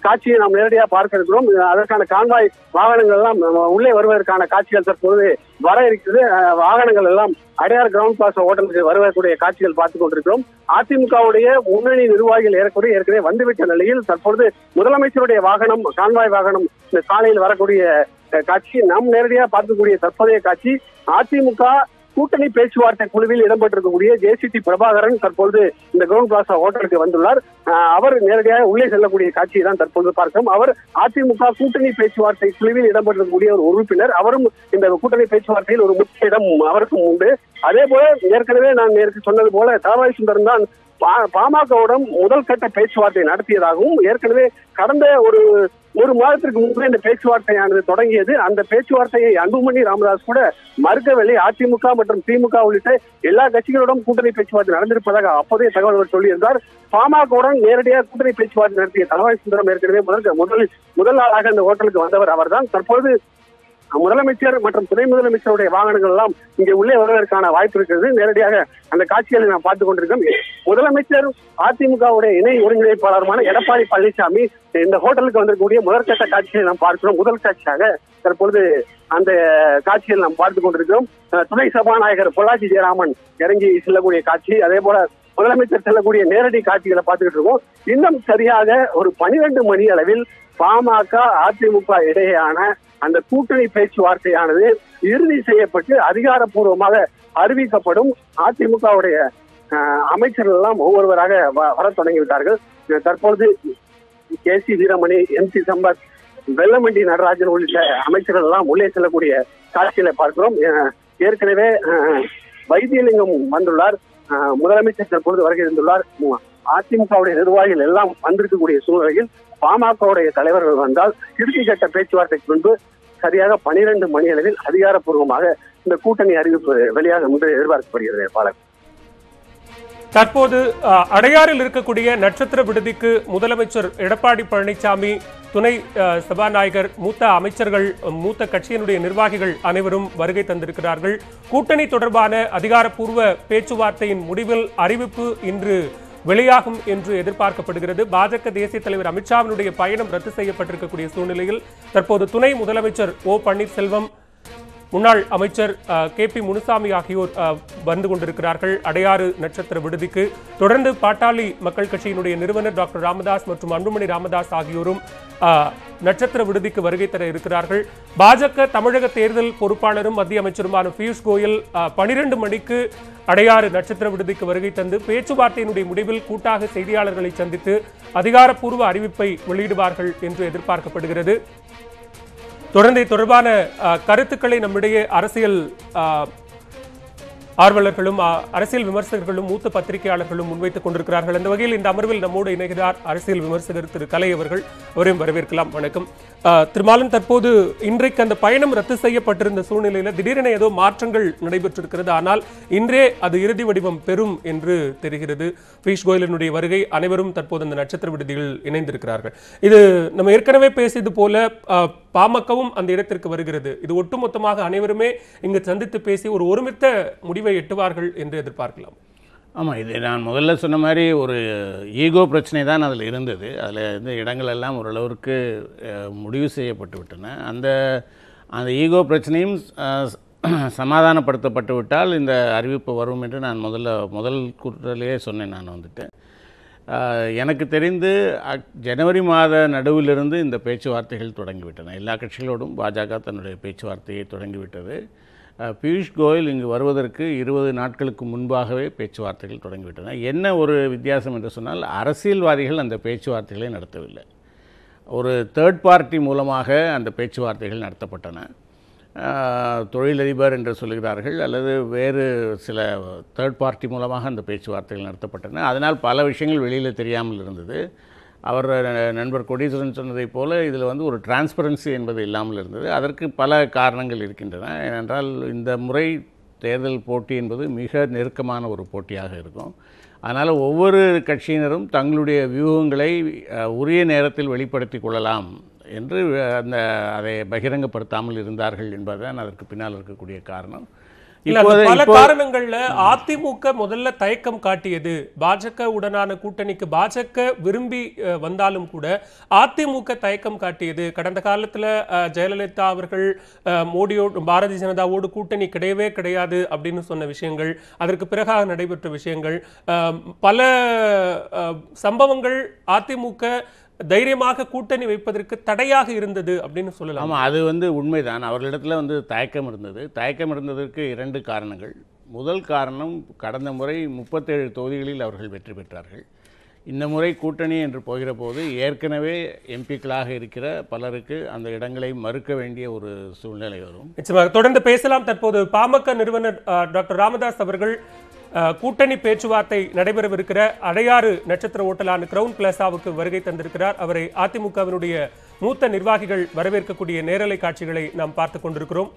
காட்சியை நாம் நேரடியாக பார்க்க இருக்கிறோம். அதற்கான கான்வாய் வாகனங்கள் எல்லாம் உள்ளே வருவதற்கான காட்சிகள் தற்போது வர இருக்கிறது வாகனங்கள் எல்லாம் அடையார் கிரவுண்ட் பாஸ் ஓட்டலுக்கு வருவதற்குரிய காட்சிகள் பார்த்துக் கொண்டிருக்கிறோம். அதிமுகவுடைய முன்னணி நிர்வாகிகள் ஏறக்குறைய ஏற்கனவே வந்துவிட்ட நிலையில் தற்பொழுது முதலமைச்சருடைய வாகனம் கான்வாய் வாகனம் இந்த சாலையில் வரக்கூடிய காட்சி நாம் நேரடியாக பார்க்கக்கூடிய தற்போதைய காட்சி. அதிமுக கூட்டணி பேச்சுவார்த்தை குழுவில் இடம்பெற்றிருக்கக்கூடிய ஜேசிடி பிரபாகரன் தற்பொழுது இந்த கிரவுண்ட் பிளாசா ஹோட்டலுக்கு வந்துள்ளார். அஹ், அவர் நேரடியாக உள்ளே செல்லக்கூடிய காட்சியை தான் தற்பொழுது பார்க்கிறோம். அவர் அதிமுக கூட்டணி பேச்சுவார்த்தை குழுவில் இடம்பெற்றிருக்கக்கூடிய ஒரு உறுப்பினர். அவரும் இந்த கூட்டணி பேச்சுவார்த்தையில் ஒரு முக்கிய இடம் அவருக்கும் உண்டு. அதே போல ஏற்கனவே நான் நேருக்கு சொன்னது போல தலவாய் சுந்தரம் தான் பாமகவுடன் முதல் கட்ட பேச்சுவார்த்தை நடத்தியதாகவும் ஏற்கனவே கடந்த ஒரு ஒரு மாதத்திற்கு முன்பே இந்த பேச்சுவார்த்தையானது தொடங்கியது. அந்த பேச்சுவார்த்தையை அன்புமணி ராமதாஸ் கூட மறுக்கவில்லை. அதிமுக மற்றும் திமுக உள்ளிட்ட எல்லா கட்சிகளோடும் கூட்டணி பேச்சுவார்த்தை நடந்திருப்பதாக அப்போதைய தகவல் அவர் சொல்லியிருந்தார். பாமகவுடன் நேரடியாக கூட்டணி பேச்சுவார்த்தை நடத்திய தலவாய் சுந்தரம் ஏற்கனவே முதல் முதல் முதல் நாளாக இந்த ஹோட்டலுக்கு வந்தவர் அவர்தான். தற்போது முதலமைச்சர் மற்றும் துணை முதலமைச்சருடைய வாகனங்கள் எல்லாம் இங்கே உள்ளே வருவதற்கான வாய்ப்பு இருக்கிறது. நேரடியாக அந்த காட்சிகளை நாம் பார்த்துக் கொண்டிருக்கோம். முதலமைச்சர் அதிமுகவுடைய இணை ஒருங்கிணைப்பாளருமான எடப்பாடி பழனிசாமி இந்த ஹோட்டலுக்கு வந்திருக்கக்கூடிய முதற்கட்ட காட்சியை நாம் பார்க்கிறோம். முதல் காட்சியாக தற்பொழுது அந்த காட்சியில் நாம் பார்த்துக் கொண்டிருக்கிறோம். துணை சபாநாயகர் பொள்ளாச்சி ஜெயராமன் இறங்கி செல்லக்கூடிய காட்சி. அதே போல முதலமைச்சர் செல்லக்கூடிய நேரடி காட்சிகளை பார்த்துக்கிட்டு இருக்கோம். இன்னும் சரியாக ஒரு பனிரெண்டு மணி அளவில் பாமக அதிமுக இடையேயான அந்த கூட்டணி பேச்சுவார்த்தையானது இறுதி செய்யப்பட்டு அதிகாரப்பூர்வமாக அறிவிக்கப்படும். அதிமுகவுடைய அமைச்சர்கள் எல்லாம் ஒவ்வொருவராக வ- தொடங்கிவிட்டார்கள். தற்பொழுது K C Veeramani M C Sampath Vellamandi Natarajan உள்ளிட்ட அமைச்சர்கள் எல்லாம் உள்ளே செல்லக்கூடிய காட்சிகளை பார்க்கிறோம். ஏற்கனவே வைத்தியலிங்கம் வந்துள்ளார். முதலமைச்சர் தற்பொழுது வருகை இருந்துள்ளார் அதிமுகவுடைய நிர்வாகிகள் எல்லாம் வந்திருக்கக்கூடிய சூழ்நிலையில் பாமகவுடைய தலைவர்கள் வந்தால் இறுதி கட்ட பேச்சுவார்த்தைக்கு முன்பு சரியாக பனிரெண்டு மணி அளவில் அதிகாரப்பூர்வமாக இந்த கூட்டணி அறிவிப்பு வெளியாகும் என்று எதிர்பார்க்கப்படுகிறது பாலர் தற்போது அடையாறில் இருக்கக்கூடிய நட்சத்திர விடுதிக்கு முதலமைச்சர் எடப்பாடி பழனிசாமி துணை சபாநாயகர் மூத்த அமைச்சர்கள் மூத்த கட்சியினுடைய நிர்வாகிகள் அனைவரும் வருகை தந்திருக்கிறார்கள். கூட்டணி தொடர்பான அதிகாரப்பூர்வ பேச்சுவார்த்தையின் முடிவில் அறிவிப்பு இன்று வெளியாகும் என்று எதிர்பார்க்கப்படுகிறது. பாஜக தேசிய தலைவர் அமித்ஷாவினுடைய பயணம் ரத்து செய்யப்பட்டிருக்கக்கூடிய சூழ்நிலையில் தற்போது துணை முதலமைச்சர் ஓ பன்னீர்செல்வம் முன்னாள் அமைச்சர் கே பி முனுசாமி ஆகியோர் வந்து கொண்டிருக்கிறார்கள் அடையாறு நட்சத்திர விடுதிக்கு. தொடர்ந்து பாட்டாளி மக்கள் கட்சியினுடைய நிறுவனர் டாக்டர் ராமதாஸ் மற்றும் அன்புமணி ராமதாஸ் ஆகியோரும் நட்சத்திர விடுதிக்கு வருகை தர இருக்கிறார்கள். பாஜக தமிழக தேர்தல் பொறுப்பாளரும் மத்திய அமைச்சருமான பியூஷ் கோயல் பனிரெண்டு மணிக்கு அடையாறு நட்சத்திர விடுதிக்கு வருகை தந்து பேச்சுவார்த்தையினுடைய முடிவில் கூட்டாக செய்தியாளர்களை சந்தித்து அதிகாரப்பூர்வ அறிவிப்பை வெளியிடுவார்கள் என்று எதிர்பார்க்கப்படுகிறது. தொடர்ந்து தொடர்பான கருத்துக்களை நம்மிடையே அரசியல் ஆர்வலர்களும் அரசியல் விமர்சகர்களும் மூத்த பத்திரிகையாளர்களும் முன்வைத்துக் கொண்டிருக்கிறார்கள். அந்த வகையில் இந்த அமர்வில் நம்மோடு இணைகிறார் அரசியல் விமர்சகர் திரு. கலை அவர்கள். அவரையும் வரவேற்கலாம். வணக்கம். திருமாலன் தற்போது இன்றைக்கு அந்த பயணம் ரத்து செய்யப்பட்டிருந்த சூழ்நிலையில் திடீரென ஏதோ மாற்றங்கள் நடைபெற்றிருக்கிறது. ஆனால் இன்றே அது இறுதி வடிவம் பெறும் என்று தெரிகிறது. பீஷ் கோயலினுடைய வருகை அனைவரும் தற்போது அந்த நட்சத்திர விடுதியில் இணைந்திருக்கிறார்கள். இது நம்ம ஏற்கனவே பேசியது போல பாமகவும் அந்த இடத்திற்கு வருகிறது. இது ஒட்டுமொத்தமாக அனைவருமே இங்கு சந்தித்து பேசி ஒரு ஒருமித்த முடிவை எட்டுவார்கள் என்று எதிர்பார்க்கலாம். ஆமாம் இது நான் முதல்ல சொன்ன மாதிரி ஒரு ஈகோ பிரச்சனை தான் அதில் இருந்தது. அதில் இந்த இடங்கள் எல்லாம் ஓரளவிற்கு முடிவு செய்யப்பட்டு விட்டன. அந்த அந்த ஈகோ பிரச்சனையும் [CLEARS THROAT] சமாதானப்படுத்தப்பட்டு விட்டால் இந்த அறிவிப்பு வரும் என்று நான் முதல்ல முதல் குரலிலே சொன்னேன் நான் வந்துட்டு. எனக்கு தெரிந்து அக்- ஜனவரி மாத நடுவிலிருந்து இந்த பேச்சுவார்த்தைகள் தொடங்கிவிட்டன. எல்லா கட்சிகளோடும் பாஜக தன்னுடைய பேச்சுவார்த்தையை தொடங்கிவிட்டது. பியூஷ் கோயல் இங்கு வருவதற்கு இருபது நாட்களுக்கு முன்பாகவே பேச்சுவார்த்தைகள் தொடங்கிவிட்டன. என்ன ஒரு வித்தியாசம் என்று சொன்னால் அரசியல்வாதிகள் அந்த பேச்சுவார்த்தைகளை நடத்தவில்லை. ஒரு தேர்ட் பார்ட்டி மூலமாக அந்த பேச்சுவார்த்தைகள் நடத்தப்பட்டன. தொழிலதிபர் என்று சொல்கிறார்கள் அல்லது வேறு சில தேர்ட் பார்ட்டி மூலமாக அந்த பேச்சுவார்த்தைகள் நடத்தப்பட்டன. அதனால் பல விஷயங்கள் வெளியில் தெரியாமல் இருந்தது. அவர் நண்பர் கொடீஸ்வரன் சொன்னதைப் போல இதில் வந்து ஒரு டிரான்ஸ்பரன்சி என்பது இல்லாமல் இருந்தது. அதற்கு பல காரணங்கள் இருக்கின்றன. ஏனென்றால் இந்த முறை தேர்தல் போட்டி என்பது மிக நெருக்கமான ஒரு போட்டியாக இருக்கும். அதனால் ஒவ்வொரு கட்சியினரும் தங்களுடைய வியூகங்களை உரிய நேரத்தில் வெளிப்படுத்தி கொள்ளலாம். என்று அந்த அதை பகிரங்கப்படுத்தாமல் இருந்தார்கள் என்பதுதான் அதற்கு பின்னால் இருக்கக்கூடிய காரணம். பல காரணங்கள்ல அதிமுக முதல்ல தயக்கம் காட்டியது. பாஜக உடனான கூட்டணிக்கு பாஜக விரும்பி வந்தாலும் கூட அதிமுக தயக்கம் காட்டியது. கடந்த காலத்துல ஜெயலலிதா அவர்கள் மோடியோடு பாரதிய ஜனதாவோடு கூட்டணி கிடையவே கிடையாது அப்படின்னு சொன்ன விஷயங்கள் அதற்கு பிறகாக நடைபெற்ற விஷயங்கள் பல சம்பவங்கள் அதிமுக தைரியமாக கூட்டணி வைப்பதற்கு தடையாக இருந்தது அப்படின்னு சொல்லலாம். ஆமாம் அது வந்து உண்மைதான். அவர்களிடத்தில் வந்து தயக்கம் இருந்தது. தயக்கம் இருந்ததற்கு இரண்டு காரணங்கள். முதல் காரணம் கடந்த முறை முப்பத்தேழு தொகுதிகளில் அவர்கள் வெற்றி பெற்றார்கள். இந்த முறை கூட்டணி என்று போகிற போது ஏற்கனவே எம்பிக்களாக இருக்கிற பலருக்கு அந்த இடங்களை மறுக்க வேண்டிய ஒரு சூழ்நிலை வரும். நிச்சயமாக. தொடர்ந்து பேசலாம். தற்போது பாமக நிறுவனர் டாக்டர் ராமதாஸ் அவர்கள் கூட்டணி பேச்சுவார்த்தை நடைபெறவிருக்கிற அடையாறு நட்சத்திர ஓட்டலான கிரவுன் பிளாசாவுக்கு வருகை தந்திருக்கிறார். அவரை அதிமுகவினுடைய மூத்த நிர்வாகிகள் வரவேற்கக்கூடிய நேரலை காட்சிகளை நாம் பார்த்துக் கொண்டிருக்கிறோம்.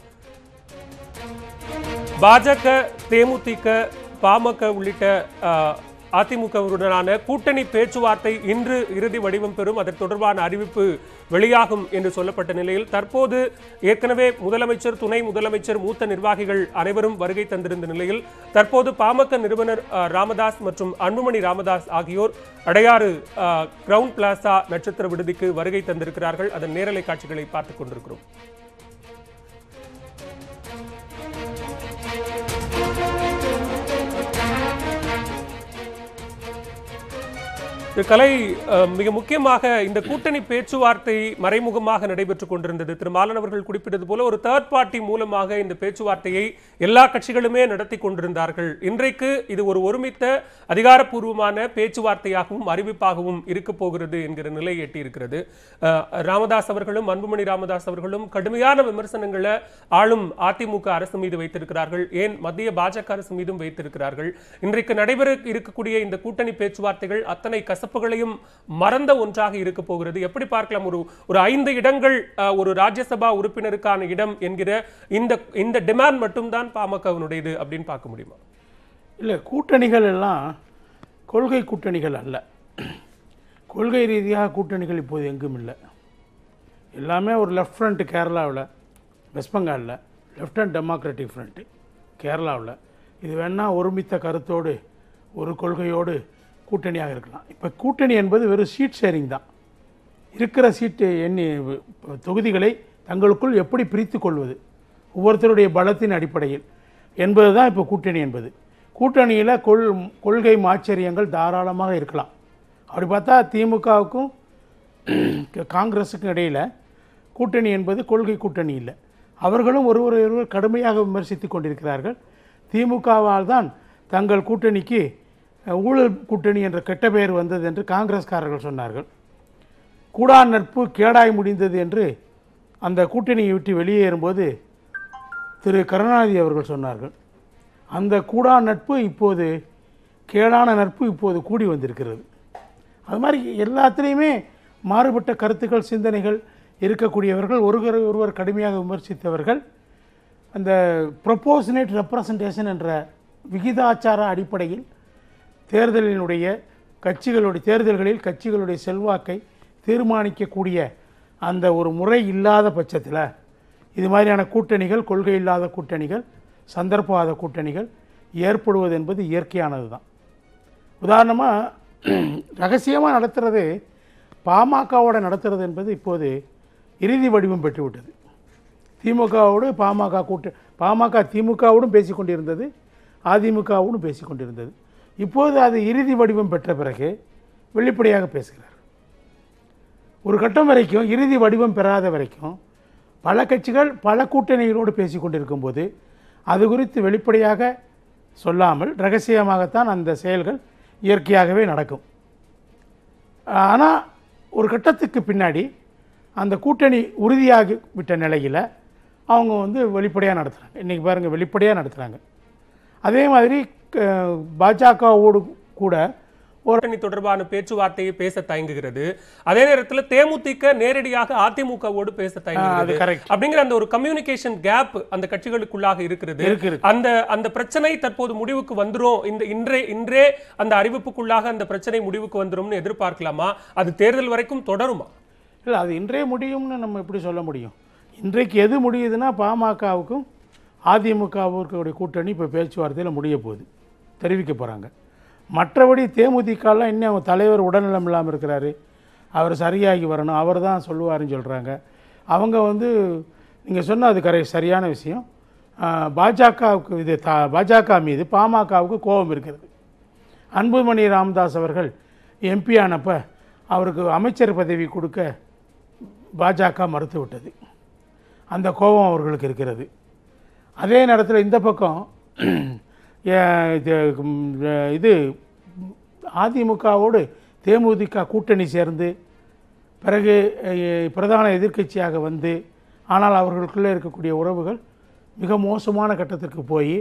பாஜக தேமுதிக பாமக உள்ளிட்ட அதிமுகவுடனான கூட்டணி பேச்சுவார்த்தை இன்று இறுதி வடிவம் பெறும். அதன் தொடர்பான அறிவிப்பு வெளியாகும் என்று சொல்லப்பட்ட நிலையில் தற்போது ஏற்கனவே முதலமைச்சர் துணை முதலமைச்சர் மூத்த நிர்வாகிகள் அனைவரும் வருகை தந்திருந்த நிலையில் தற்போது பாமக நிறுவனர் ராமதாஸ் மற்றும் அன்புமணி ராமதாஸ் ஆகியோர் அடையாறு கிரவுண்ட் பிளாசா நட்சத்திர விடுதிக்கு வருகை தந்திருக்கிறார்கள். அதன் நேரலை காட்சிகளை பார்த்துக் கொண்டிருக்கிறோம். கலை மிக முக்கியமாக இந்த கூட்டணி பேச்சுவார்த்தை மறைமுகமாக நடைபெற்றுக் கொண்டிருந்தது. திரு. மாலன் அவர்கள் குறிப்பிட்டது போல ஒரு தேர்ட் பார்ட்டி மூலமாக இந்த பேச்சுவார்த்தையை எல்லா கட்சிகளுமே நடத்தி கொண்டிருந்தார்கள். இன்றைக்கு இது ஒரு ஒருமித்த அதிகாரப்பூர்வமான பேச்சுவார்த்தையாகவும் அறிவிப்பாகவும் இருக்க போகிறது என்கிற நிலை எட்டியிருக்கிறது. ராமதாஸ் அவர்களும் அன்புமணி ராமதாஸ் அவர்களும் கடுமையான விமர்சனங்களை ஆளும் அதிமுக அரசு மீது வைத்திருக்கிறார்கள். ஏன்? மத்திய பாஜக அரசு மீதும் வைத்திருக்கிறார்கள். இன்றைக்கு நடைபெற இருக்கக்கூடிய இந்த கூட்டணி பேச்சுவார்த்தைகள் அத்தனை கசப்புகளையும் மறந்த ஒன்றாக இருக்க போகிறது. எப்படி பார்க்கலாம்? ஒரு ஒரு ஐந்து இடங்கள் ஒரு ராஜ்யசபா உறுப்பினருக்கான இடம் என்கிற இந்த இந்த டிமாண்ட் மட்டும்தான் பாமகவினுடையது அப்படின்னு பார்க்க முடியுமா? இல்லை கூட்டணிகள் எல்லாம் கொள்கை கூட்டணிகள் அல்ல. கொள்கை ரீதியாக கூட்டணிகள் இப்போது எங்கும் இல்லை. எல்லாமே ஒரு லெஃப்ட் ஃப்ரண்ட் கேரளாவில் வெஸ்ட் பெங்காலில் லெஃப்ட் ஹண்ட் டெமோக்ராட்டிக் ஃப்ரண்ட்டு கேரளாவில். இது வேணால் ஒருமித்த கருத்தோடு ஒரு கொள்கையோடு கூட்டணியாக இருக்கலாம். இப்போ கூட்டணி என்பது வெறும் சீட் ஷேரிங் தான். இருக்கிற சீட்டு எண்ணி தொகுதிகளை தங்களுக்குள் எப்படி பிரித்து கொள்வது? ஒவ்வொருத்தருடைய பலத்தின் அடிப்படையில் என்பது தான் இப்போ கூட்டணி என்பது. கூட்டணியில் கொள் கொள்கை மாச்சரியங்கள் தாராளமாக இருக்கலாம். அப்படி பார்த்தா திமுகவுக்கும் காங்கிரஸுக்கும் இடையில் கூட்டணி என்பது கொள்கை கூட்டணி இல்லை. அவர்களும் ஒருவர் ஒருவர் கடுமையாக விமர்சித்து கொண்டிருக்கிறார்கள். திமுகவால் தான் தங்கள் கூட்டணிக்கு ஊழல் கூட்டணி என்ற கெட்ட பெயர் வந்தது என்று காங்கிரஸ்காரர்கள் சொன்னார்கள். கூடா நட்பு கேடாய் முடிந்தது என்று அந்த கூட்டணியை விட்டு வெளியேறும்போது திரு கருணாநிதி அவர்கள் சொன்னார்கள். அந்த கூடா நட்பு இப்போது கேடான நட்பு இப்போது கூடி வந்திருக்கிறது. அது மாதிரி எல்லாத்துலேயுமே மாறுபட்ட கருத்துக்கள் சிந்தனைகள் இருக்கக்கூடியவர்கள் ஒருவர் ஒருவர் கடுமையாக விமர்சித்தவர்கள் அந்த ப்ரொபோஷனேட் ரெப்ரசன்டேஷன் என்ற விகிதாச்சார அடிப்படையில் தேர்தலினுடைய கட்சிகளுடைய தேர்தல்களில் கட்சிகளுடைய செல்வாக்கை தீர்மானிக்கக்கூடிய அந்த ஒரு முறை இல்லாத பட்சத்தில் இது மாதிரியான கூட்டணிகள் கொள்கை இல்லாத கூட்டணிகள் சந்தர்ப்பவாத கூட்டணிகள் ஏற்படுவது என்பது இயற்கையானது தான் உதாரணமாக [CLEARS THROAT] ரகசியமாக நடத்துகிறது பாமகவோட நடத்துகிறது என்பது இப்போது இறுதி வடிவம் பெற்றுவிட்டது. திமுகவோடு பாமக கூட்ட பாமக திமுகவோடும் பேசிக்கொண்டிருந்தது அதிமுகவோடும் பேசிக்கொண்டிருந்தது. இப்போது அது இறுதி வடிவம் பெற்ற பிறகு வெளிப்படையாக பேசுகிறார். ஒரு கட்டம் வரைக்கும் இறுதி வடிவம் பெறாத வரைக்கும் பல கட்சிகள் பல கூட்டணிகளோடு பேசிக் கொண்டிருக்கும்போது அது குறித்து வெளிப்படையாக சொல்லாமல் ரகசியமாகத்தான் அந்த செயல்கள் இயற்கையாகவே நடக்கும். ஆனால் ஒரு கட்டத்துக்கு பின்னாடி அந்த கூட்டணி உறுதியாகி விட்ட நிலையில் அவங்க வந்து வெளிப்படையாக நடத்துகிறாங்க இன்றைக்கி பாருங்கள் வெளிப்படையாக நடத்துகிறாங்க அதே மாதிரி பாஜகவோடு கூட கூட்டணி தொடர்பான பேச்சுவார்த்தையை பேச தயங்குகிறது. அதே நேரத்துல தேமுதிக நேரடியாக அதிமுகவோடு பேச தயங்குகிறது. அப்படிங்கிற அந்த ஒரு கம்யூனிகேஷன் கேப் அந்த கட்சிகளுக்குள்ளாக இருக்கிறது. இருக்கு, இருக்கு. அந்த அந்த பிரச்சனை தற்போது முடிவுக்கு வந்துரும். இந்த இன்றே இன்றே அந்த அறிவிப்புக்குள்ளாக அந்த பிரச்சனை முடிவுக்கு வந்துரும்னு எதிர்பார்க்கலாமா? அது தேர்தல் வரைக்கும் தொடருமா? இல்லை அது இன்றே முடியும்னு நம்ம எப்படி சொல்ல முடியும்? இன்றைக்கு எது முடியுதுன்னா பாமகவுக்கும் அதிமுகவுடைய கூட்டணி இப்போ பேச்சுவார்த்தையில் முடிய போகுது. தெரிவிக்க போகிறாங்க மற்றபடி தேமுதிகலாம் இன்னும் அவங்க தலைவர் உடல்நலம் இல்லாமல் இருக்கிறாரு. அவர் சரியாகி வரணும். அவர் தான் சொல்லுவாருன்னு சொல்கிறாங்க அவங்க வந்து நீங்கள் சொன்ன அது கரை சரியான விஷயம். பாஜகவுக்கு இது த பாஜக மீது பாமகவுக்கு கோபம் இருக்கிறது. அன்புமணி ராமதாஸ் அவர்கள் எம்பி ஆனப்போ அவருக்கு அமைச்சர் பதவி கொடுக்க பாஜக மறுத்து விட்டது அந்த கோபம் அவர்களுக்கு இருக்கிறது. அதே நேரத்தில் இந்த பக்கம் இது இது அதிமுகவோடு தேமுதிக கூட்டணி சேர்ந்து பிறகு பிரதான எதிர்க்கட்சியாக வந்து ஆனால் அவர்களுக்குள்ளே இருக்கக்கூடிய உறவுகள் மிக மோசமான கட்டத்திற்கு போய்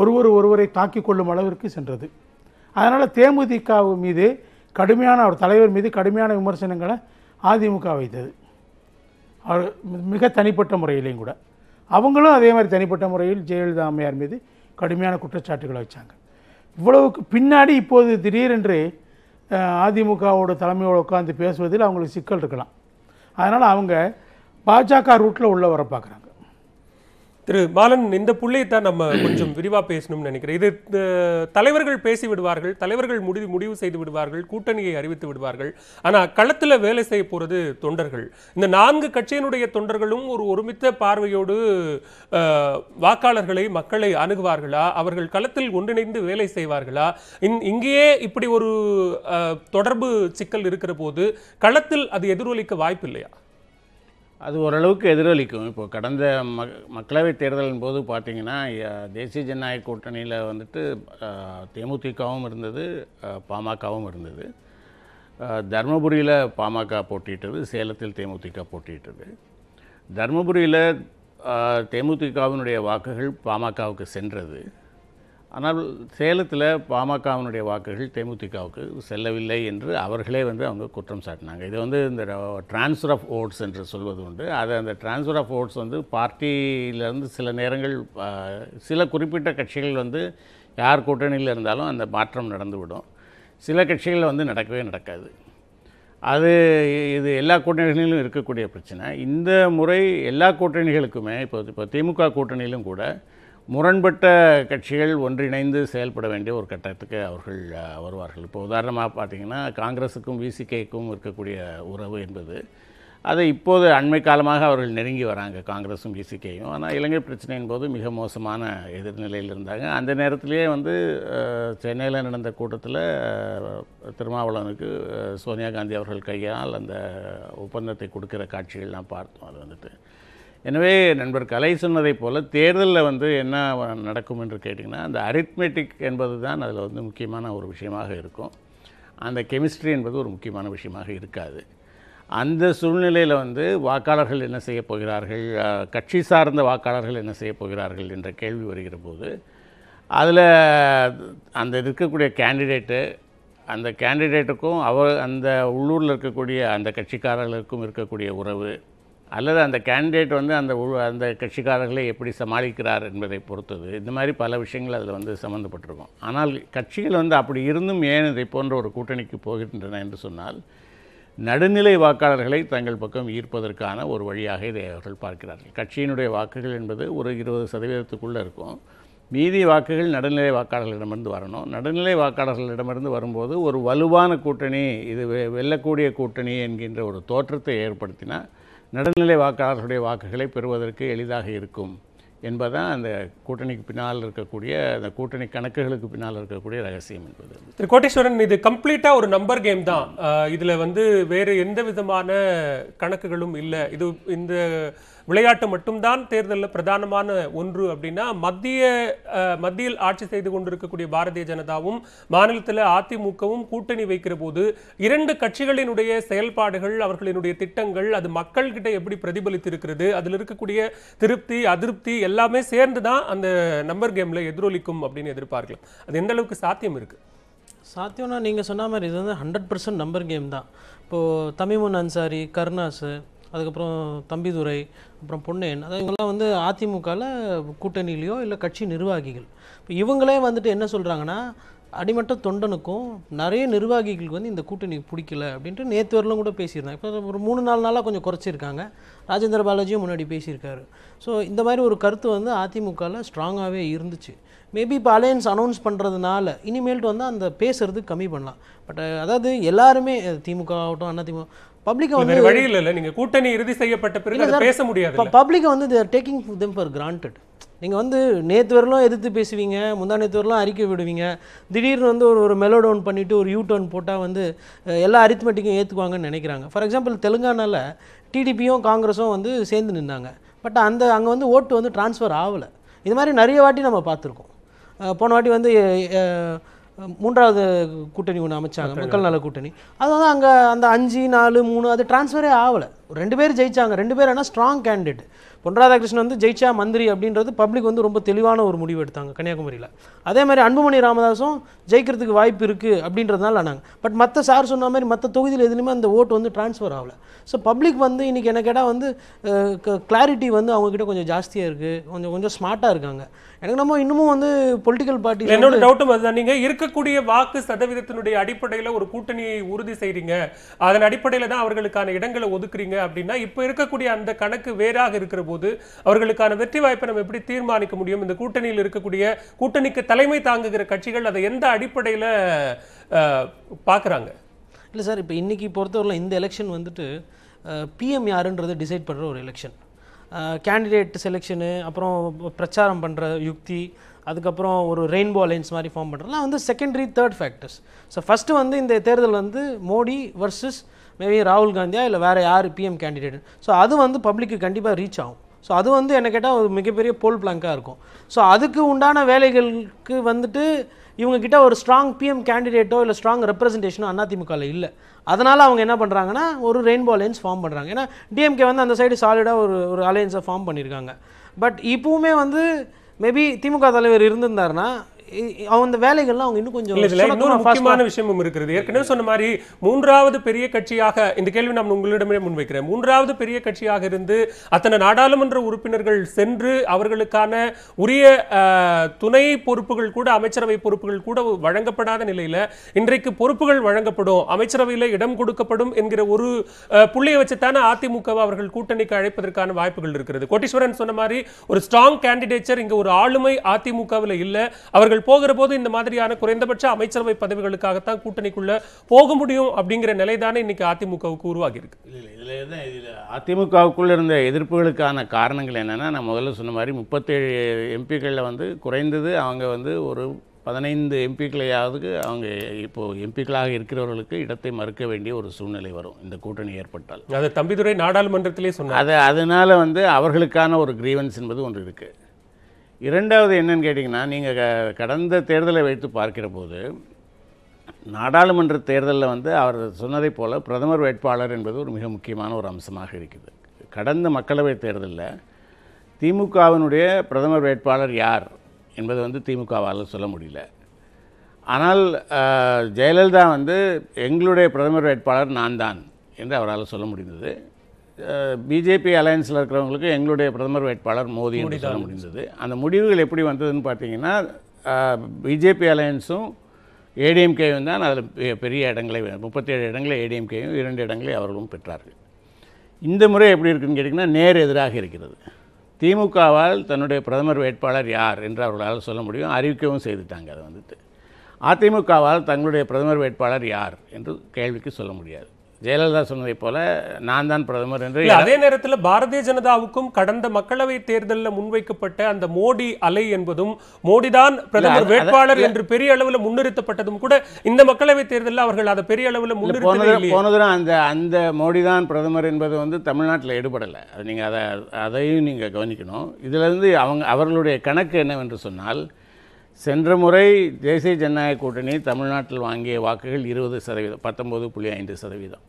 ஒருவர் ஒருவரை தாக்கி கொள்ளும் அளவிற்கு சென்றது. அதனால் தேமுதிக மீது கடுமையான அவர் தலைவர் மீது கடுமையான விமர்சனங்களை அதிமுக வைத்தது. அவர் மிக தனிப்பட்ட முறையிலையும் கூட. அவங்களும் அதே மாதிரி தனிப்பட்ட முறையில் ஜெயலலிதா அம்மையார் மீது கடுமையான குற்றச்சாட்டுகளை வச்சாங்க. இவ்வளவுக்கு பின்னாடி இப்போது திடீரென்று அதிமுகவோட தலைமையோடு உட்காந்து பேசுவதில் அவங்களுக்கு சிக்கல் இருக்கலாம். அதனால் அவங்க பாஜக ரூட்டில் உள்ளே வர பார்க்குறாங்க. திரு பாலன் இந்த புள்ளியை தான் நம்ம கொஞ்சம் விரிவா பேசணும்னு நினைக்கிறேன். இது தலைவர்கள் பேசி விடுவார்கள் தலைவர்கள் முடிவு முடிவு செய்து விடுவார்கள் கூட்டணியை அறிவித்து விடுவார்கள். ஆனா களத்துல வேலை செய்ய போறது தொண்டர்கள். இந்த நான்கு கட்சியினுடைய தொண்டர்களும் ஒரு ஒருமித்த பார்வையோடு வாக்காளர்களை மக்களை அணுகுவார்களா? அவர்கள் களத்தில் ஒன்றிணைந்து வேலை செய்வார்களா? இன்- இங்கேயே இப்படி ஒரு அஹ், தொடர்பு சிக்கல் இருக்கிற போது களத்தில் அது எதிரொலிக்க வாய்ப்பு இல்லையா அது ஓரளவுக்கு எதிரொலிக்கும். இப்போ கடந்த ம மக்களவைத் தேர்தலின் போது பார்த்தீங்கன்னா தேசிய ஜனநாயக கூட்டணியில் வந்துட்டு தேமுதிகவும் இருந்தது பாமகவும் இருந்தது. தருமபுரியில் தர்மபுரியில் பாமக போட்டியிட்டது சேலத்தில் தேமுதிக போட்டியிட்டது. தர்மபுரியில் தேமுதிகவினுடைய வாக்குகள் பாமகவுக்கு சென்றது. ஆனால் சேலத்தில் பாமகவினுடைய வாக்குகள் தேமுதிகவுக்கு செல்லவில்லை என்று அவர்களே வந்து அவங்க குற்றம் சாட்டினாங்க. இது வந்து இந்த ட்ரான்ஸ்ஃபர் ஆஃப் ஓட்ஸ் என்று சொல்வது உண்டு. அது அந்த ட்ரான்ஸ்ஃபர் ஆஃப் ஓட்ஸ் வந்து பார்ட்டியிலேருந்து சில நேரங்கள் சில குறிப்பிட்ட கட்சிகள் வந்து யார் கூட்டணியில் இருந்தாலும் அந்த மாற்றம் நடந்துவிடும். சில கட்சிகளில் வந்து நடக்கவே நடக்காது. அது இது எல்லா கூட்டணிகளிலும் இருக்கக்கூடிய பிரச்சனை. இந்த முறை எல்லா கூட்டணிகளுக்குமே இப்போ இப்போ திமுக கூட்டணியிலும் கூட முரண்பட்ட கட்சிகள் ஒன்றிணைந்து செயல்பட வேண்டிய ஒரு கட்டத்துக்கு அவர்கள் வருவார்கள். இப்போ உதாரணமாக பார்த்தீங்கன்னா காங்கிரஸுக்கும் விசிகேக்கும் இருக்கக்கூடிய உறவு என்பது அதை இப்போது அண்மை காலமாக அவர்கள் நெருங்கி வராங்க காங்கிரஸும் விசிகேயும் ஆனால் இலங்கை பிரச்சனையின் போது மிக மோசமான எதிர்நிலையில் இருந்தாங்க. அந்த நேரத்திலேயே வந்து சென்னையில் நடந்த கூட்டத்தில் திருமாவளவனுக்கு சோனியா காந்தி அவர்கள் கையால் அந்த ஒப்பந்தத்தை கொடுக்குற காட்சிகள்லாம் பார்த்தோம். அது வந்துட்டு எனவே நண்பர் கலை சொன்னதைப் போல் தேர்தலில் வந்து என்ன நடக்கும் என்று கேட்டிங்கன்னா அந்த அரித்மெட்டிக் என்பது தான் அதில் வந்து முக்கியமான ஒரு விஷயமாக இருக்கும். அந்த கெமிஸ்ட்ரி என்பது ஒரு முக்கியமான விஷயமாக இருக்காது. அந்த சூழ்நிலையில் வந்து வாக்காளர்கள் என்ன செய்ய போகிறார்கள்? கட்சி சார்ந்த வாக்காளர்கள் என்ன செய்ய போகிறார்கள் என்ற கேள்வி வருகிற போது அதில் அந்த இருக்கக்கூடிய கேண்டிடேட்டு அந்த கேண்டிடேட்டுக்கும் அவர் அந்த உள்ளூரில் இருக்கக்கூடிய அந்த கட்சிக்காரர்களுக்கும் இருக்கக்கூடிய உறவு அல்லது அந்த கேண்டிடேட் வந்து அந்த அந்த கட்சிக்காரர்களை எப்படி சமாளிக்கிறார் என்பதை பொறுத்தது. இந்த மாதிரி பல விஷயங்கள் அதில் வந்து சம்மந்தப்பட்டிருக்கும் ஆனால் கட்சிகள் வந்து அப்படி இருந்தும் ஏன் இதை போன்ற ஒரு கூட்டணிக்கு போகின்றன என்று சொன்னால் நடுநிலை வாக்காளர்களை தங்கள் பக்கம் ஈர்ப்பதற்கான ஒரு வழியாக இதை அவர்கள் பார்க்கிறார்கள். கட்சியினுடைய வாக்குகள் என்பது ஒரு இருபது சதவீதத்துக்குள்ளே இருக்கும். மீதி வாக்குகள் நடுநிலை வாக்காளர்களிடமிருந்து வரணும். நடுநிலை வாக்காளர்களிடமிருந்து வரும்போது ஒரு வலுவான கூட்டணி இது வெ- வெல்லக்கூடிய கூட்டணி என்கின்ற ஒரு தோற்றத்தை ஏற்படுத்தினா நடுநிலை வாக்காளர்களுடைய வாக்குகளை பெறுவதற்கு எளிதாக இருக்கும் என்பதுதான் அந்த கூட்டணிக்கு பின்னால் இருக்கக்கூடிய அந்த கூட்டணி கணக்குகளுக்கு பின்னால் இருக்கக்கூடிய ரகசியம் என்பது. திரு கோட்டீஸ்வரன் இது கம்ப்ளீட்டாக ஒரு நம்பர் கேம் தான். இதில் வந்து வேறு எந்த விதமான கணக்குகளும் இல்லை. இது இந்த விளையாட்டு மட்டும்தான் தேர்தலில் பிரதானமான ஒன்று அப்படின்னா மத்திய மத்தியில் ஆட்சி செய்து கொண்டிருக்கக்கூடிய பாரதிய ஜனதாவும் மாநிலத்தில் அதிமுகவும் கூட்டணி வைக்கிற போது இரண்டு கட்சிகளினுடைய செயல்பாடுகள் அவர்களினுடைய திட்டங்கள் அது மக்கள்கிட்ட எப்படி பிரதிபலித்து இருக்கிறது அதில் இருக்கக்கூடிய திருப்தி அதிருப்தி எல்லாமே சேர்ந்து தான் அந்த நம்பர் கேமில் எதிரொலிக்கும் அப்படின்னு எதிர்பார்க்கலாம். அது எந்த அளவுக்கு சாத்தியம் இருக்குது சாத்தியம்னா நீங்கள் சொன்ன மாதிரி இது வந்து ஹண்ட்ரட் பர்சன்ட் நம்பர் கேம் தான். இப்போது தமிமுன் அன்சாரி கருணாஸ் அதுக்கப்புறம் தம்பிதுரை அப்புறம் பொன்னேன். அதாவது இவங்கெல்லாம் வந்து அதிமுகவில் கூட்டணியிலையோ இல்லை கட்சி நிர்வாகிகள். இப்போ இவங்களே வந்துட்டு என்ன சொல்கிறாங்கன்னா அடிமட்ட தொண்டனுக்கும் நிறைய நிர்வாகிகளுக்கு வந்து இந்த கூட்டணி பிடிக்கல அப்படின்ட்டு நேற்று வரலும் கூட பேசியிருந்தாங்க. இப்போ ஒரு மூணு நாலு நாளாக கொஞ்சம் குறைச்சிருக்காங்க. ராஜேந்திர பாலாஜியும் முன்னாடி பேசியிருக்காரு. ஸோ இந்த மாதிரி ஒரு கருத்து வந்து அதிமுகவில் ஸ்ட்ராங்காகவே இருந்துச்சு. மேபி இப்போ அலையன்ஸ் அனௌன்ஸ் பண்ணுறதுனால இனிமேல்ட்டு வந்து அந்த பேசுறது கம்மி பண்ணலாம். பட் அதாவது எல்லாருமே திமுக ஆகட்டும் அண்ணா திமுக பப்ளிக்கை வந்து வழி இல்ல நீங்க கூட்டணி இறுதி செய்யப்பட்ட பிறகு பேச முடியாது பப்ளிக்கை வந்து they're taking them for granted நீங்கள் வந்து நேற்று வரலும் எதிர்த்து பேசுவீங்க முந்தா நேற்று வரலாம் அறிக்கை விடுவீங்க. திடீர்னு வந்து ஒரு ஒரு மெலோ டவுன் பண்ணிவிட்டு ஒரு யூ டர்ன் போட்டால் வந்து எல்லா அரித்மெட்டிக்கும் ஏற்றுக்குவாங்கன்னு நினைக்கிறாங்க. ஃபார் எக்ஸாம்பிள் தெலுங்கானாவில் டிடிபியும் காங்கிரஸும் வந்து சேர்ந்து நின்னாங்க. பட் அந்த அங்கே வந்து ஓட்டு வந்து ட்ரான்ஸ்ஃபர் ஆகலை. இது மாதிரி நிறைய வாட்டி நம்ம பார்த்துருக்கோம். போன வாட்டி வந்து மூன்றாவது கூட்டணி ஒன்று அமைச்சாங்க மக்கள் நல கூட்டணி. அது வந்து அங்கே அந்த அஞ்சு நாலு மூணு அது டிரான்ஸ்ஃபரே ஆகலை. ரெண்டு பேர் ஜெயிச்சாங்க. ரெண்டு பேர் ஆனால் ஸ்ட்ராங் கேண்டிடேட் பொன் ராதாகிருஷ்ணன் வந்து ஜெயிச்சா மந்திரி அப்படின்றது பப்ளிக் வந்து ரொம்ப தெளிவான ஒரு முடிவு எடுத்தாங்க கன்னியாகுமரியில். அதே மாதிரி அன்புமணி ராமதாஸும் ஜெயிக்கிறதுக்கு வாய்ப்பு இருக்குது அப்படின்றதுனால ஆனாங்க பட் மற்ற சார் சொன்ன மாதிரி மற்ற தொகுதியில் எதுலையுமே அந்த ஓட்டு வந்து ட்ரான்ஸ்ஃபர் ஆகல. ஸோ பப்ளிக் வந்து இன்றைக்கி என்ன கேட்டால் வந்து கிளாரிட்டி வந்து அவங்கக்கிட்ட கொஞ்சம் ஜாஸ்தியாக இருக்குது கொஞ்சம் கொஞ்சம் ஸ்மார்ட்டாக இருக்காங்க. எனக்கு நம்ம இன்னமும் வந்து பொலிட்டிக்கல் பார்ட்டி என்னோட டவுட்டும் அதுதான். நீங்க இருக்கக்கூடிய வாக்கு சதவீதத்தினுடைய அடிப்படையில ஒரு கூட்டணியை உறுதி செய்றீங்க. அதன் அடிப்படையில தான் அவர்களுக்கான இடங்களை ஒதுக்குறீங்க அப்படின்னா இப்ப இருக்கக்கூடிய அந்த கணக்கு வேறாக இருக்கிற போது அவர்களுக்கான வெற்றி வாய்ப்பை நம்ம எப்படி தீர்மானிக்க முடியும்? இந்த கூட்டணியில் இருக்கக்கூடிய கூட்டணிக்கு தலைமை தாங்குகிற கட்சிகள் அதை எந்த அடிப்படையில அஹ், பாக்குறாங்க இல்லை சார் இப்போ இன்றைக்கி பொறுத்தவரையில் இந்த எலெக்ஷன் வந்துட்டு பிஎம் யாருன்றது டிசைட் பண்ணுற ஒரு எலெக்ஷன் கேண்டிடேட் செலெக்ஷனு அப்புறம் பிரச்சாரம் பண்ணுற யுக்தி அதுக்கப்புறம் ஒரு ரெயின்போ அலைன்ஸ் மாதிரி ஃபார்ம் பண்ணுறதுலாம் வந்து secondary third factors so first வந்து இந்த தேர்தல் வந்து மோடி வர்சஸ் மேபி ராகுல் காந்தியா இல்லை வேறு யார் பிஎம் கேண்டிடேட் ஸோ அது வந்து பப்ளிக்கு கண்டிப்பாக ரீச் ஆகும். ஸோ அது வந்து என்ன கேட்டால் ஒரு மிகப்பெரிய போல் பிளாங்காக இருக்கும். ஸோ அதுக்கு உண்டான வேலைகளுக்கு வந்துட்டு இவங்கக்கிட்ட ஒரு ஸ்ட்ராங் பிஎம் கேண்டிடேட்டோ இல்லை ஸ்ட்ராங் ரெப்ரசன்டேஷனோ அதிமுகவில் இல்லை. அதனால் அவங்க என்ன பண்ணுறாங்கன்னா ஒரு ரெயின்போ அலையன்ஸ் ஃபார்ம் பண்ணுறாங்க ஏன்னா டிஎம்கே வந்து அந்த சைடு சாலிடாக ஒரு ஒரு அலையன்ஸை ஃபார்ம் பண்ணியிருக்காங்க பட் இப்போவுமே வந்து மேபி திமுக தலைவர் இருந்திருந்தாருன்னா அந்த வேலைகள்லாம் அவங்க இன்னும் கொஞ்சம் இன்னொரு முக்கியமான விஷயமும் இருக்கிறது ஏற்கனவே சொன்ன மாதிரி மூன்றாவது பெரிய கட்சியாக இந்த கேள்வி நான் உங்களிடமே முன்வைக்கிறேன். மூன்றாவது பெரிய கட்சியாக இருந்து அத்தனை நாடாளுமன்ற உறுப்பினர்கள் சென்று அவர்களுக்கான உரிய துணை பொறுப்புகள் கூட அமைச்சரவை பொறுப்புகள் கூட வழங்கப்படாத நிலையில இன்றைக்கு பொறுப்புகள் வழங்கப்படும். அமைச்சரவையில இடம் கொடுக்கப்படும் என்கிற ஒரு புள்ளியை வச்சுத்தானே அதிமுகவை அவர்கள் கூட்டணிக்கு அழைப்பதற்கான வாய்ப்புகள் இருக்கிறது. கோட்டீஸ்வரன் சொன்ன மாதிரி ஒரு ஸ்ட்ராங் கேண்டிடேச்சர் இங்க ஒரு ஆளுமை அதிமுகவில் இல்ல. அவர்கள் அவர்கள் போகிற போது இந்த மாதிரியான குறைந்தபட்ச அமைச்சரவை பதவிகளுக்காகத்தான் கூட்டணிக்குள்ள போக முடியும் அப்படிங்கிற நிலைதானே இன்னைக்கு அதிமுகவுக்கு உருவாகி இருக்கு. இல்லை இல்லை இதில் தான் இதில் அதிமுகவுக்குள்ள இருந்த எதிர்ப்புகளுக்கான காரணங்கள் என்னென்னா நான் முதல்ல சொன்ன மாதிரி முப்பத்தேழு எம்பிக்களில் வந்து குறைந்தது அவங்க வந்து ஒரு பதினைந்து எம்பிக்களையாவது அவங்க இப்போது எம்பிக்களாக இருக்கிறவர்களுக்கு இடத்தை மறுக்க வேண்டிய ஒரு சூழ்நிலை வரும். இந்த கூட்டணி ஏற்பட்டால். அது தம்பிதுரை நாடாளுமன்றத்திலே சொன்னார். அது அதனால் வந்து அவர்களுக்கான ஒரு கிரீவன்ஸ் என்பது ஒன்று இருக்குது இரண்டாவது என்னன்னு கேட்டிங்கன்னா நீங்கள் கடந்த தேர்தலை வைத்து பார்க்கிற போது நாடாளுமன்ற தேர்தலில் வந்து அவர் சொன்னதைப் போல் பிரதமர் வேட்பாளர் என்பது ஒரு மிக முக்கியமான ஒரு அம்சமாக இருக்குது. கடந்த மக்களவைத் தேர்தலில் திமுகவினுடைய பிரதமர் வேட்பாளர் யார் என்பது வந்து திமுகவால் சொல்ல முடியல. ஆனால் ஜெயலலிதா வந்து எங்களுடைய பிரதமர் வேட்பாளர் நான் தான் என்று அவரால் சொல்ல முடிந்தது. பிஜேபி அலையன்ஸில் இருக்கிறவங்களுக்கு எங்களுடைய பிரதமர் வேட்பாளர் மோடி என்று சொல்ல முடிந்தது. அந்த முடிவுகள் எப்படி வந்ததுன்னு பார்த்தீங்கன்னா பிஜேபி அலையன்ஸும் ஏடிஎம்கேயும் தான் அதில் பெரிய இடங்களை முப்பத்தேழு இடங்களை ஏடிஎம்கேயும் இரண்டு இடங்களை அவர்களும் பெற்றார்கள். இந்த முறை எப்படி இருக்குன்னு கேட்டிங்கன்னா நேர் எதிராக இருக்கிறது. திமுகவால் தன்னுடைய பிரதமர் வேட்பாளர் யார் என்று அவர்களால் சொல்ல முடியும். அறிவிக்கவும் செய்துட்டாங்க அதை வந்துட்டு. அதிமுகவால் தங்களுடைய பிரதமர் வேட்பாளர் யார் என்று கேள்விக்கு சொல்ல முடியாது. ஜெயலலிதா சொன்னதைப் போல நான் தான் பிரதமர் என்று அதே நேரத்துல பாரதிய ஜனதாவுக்கும் கடந்த மக்களவை தேர்தலில் முன்வைக்கப்பட்ட அந்த மோடி அலை என்பதும் மோடிதான் பிரதமர் அது- வேட்பாளர் என்று பெரிய அளவுல முன்னிறுத்தப்பட்டதும் கூட இந்த மக்களவை தேர்தலில் அவர்கள் அதை பெரிய அளவுல முன்னிறுத்தவே போன இல்லையே. போன தடவை அந்த அந்த மோடி தான் பிரதமர் என்பது வந்து தமிழ்நாட்டில் எடுபடலை. அது நீங்கள் அதை அதையும் நீங்கள் கவனிக்கணும். இதிலிருந்து அவங்க அவர்களுடைய கணக்கு என்னவென்று சொன்னால் சென்ற முறை தேசிய ஜனநாயக கூட்டணி தமிழ்நாட்டில் வாங்கிய வாக்குகள் இருபது சதவீதம் பத்தொம்போது புள்ளி ஐந்து சதவீதம்.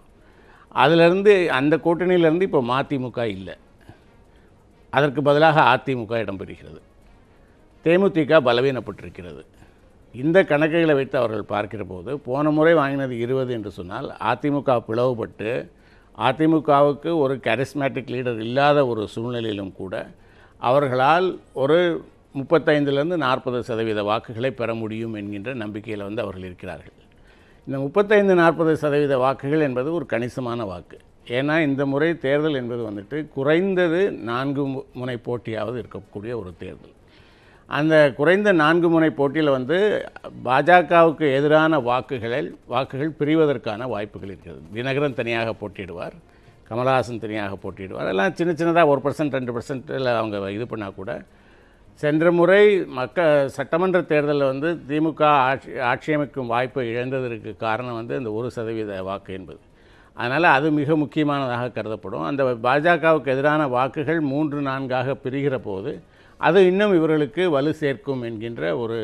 அதிலிருந்து அந்த கூட்டணியிலேருந்து இப்போ மதிமுக இல்லை. அதற்கு பதிலாக அதிமுக இடம்பெறுகிறது. தேமுதிக பலவீனப்பட்டிருக்கிறது. இந்த கணக்குகளை வைத்து அவர்கள் பார்க்கிற போது போன முறை வாங்கினது இருபது என்று சொன்னால் அதிமுக பிளவுபட்டு அதிமுகவுக்கு ஒரு கரிஸ்மேட்டிக் லீடர் இல்லாத ஒரு சூழ்நிலையிலும் கூட அவர்களால் ஒரு முப்பத்தைந்துலேருந்து நாற்பது சதவீத வாக்குகளை பெற முடியும் என்கின்ற நம்பிக்கையில் வந்து அவர்கள் இருக்கிறார்கள். இந்த முப்பத்தைந்து நாற்பது சதவீத வாக்குகள் என்பது ஒரு கணிசமான வாக்கு. ஏன்னா இந்த முறை தேர்தல் என்பது வந்துட்டு குறைந்தது நான்கு மு- முனை போட்டியாவது இருக்கக்கூடிய ஒரு தேர்தல். அந்த குறைந்த நான்கு முனை போட்டியில் வந்து பாஜகவுக்கு எதிரான வாக்குகளில் வாக்குகள் பிரிவதற்கான வாய்ப்புகள் இருக்கிறது. தினகரன் தனியாக போட்டியிடுவார் கமலஹாசன் தனியாக போட்டியிடுவார். எல்லாம் சின்ன சின்னதாக ஒரு பர்சன்ட் ரெண்டு பர்சன்ட்டில் அவங்க இது பண்ணால் கூட சென்ற முறை மக்க சட்டமன்ற தேர்தலில் வந்து திமுக ஆட்சி ஆட்சியமைக்கும் வாய்ப்பை இழந்ததற்கு காரணம் வந்து இந்த ஒரு சதவீத வாக்கு என்பது. அதனால் அது மிக முக்கியமானதாக கருதப்படும். அந்த பாஜகவுக்கு எதிரான வாக்குகள் மூன்று நான்காக பிரிகிற போது அது இன்னும் இவர்களுக்கு வலு சேர்க்கும் என்கின்ற ஒரு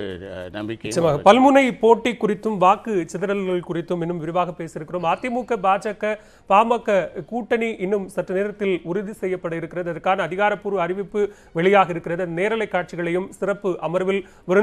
நம்பிக்கை பல்முனை போட்டி குறித்தும் வாக்கு சிதறல்கள் குறித்தும் இன்னும் விரிவாக பேசியிருக்கிறோம். அதிமுக பாஜக பாமக கூட்டணி இன்னும் சற்று நேரத்தில் உறுதி செய்யப்பட இருக்கிறது. அதற்கான அதிகாரப்பூர்வ அறிவிப்பு வெளியாக இருக்கிறது. நேரலை காட்சிகளையும் சிறப்பு அமர்வில் விருந்து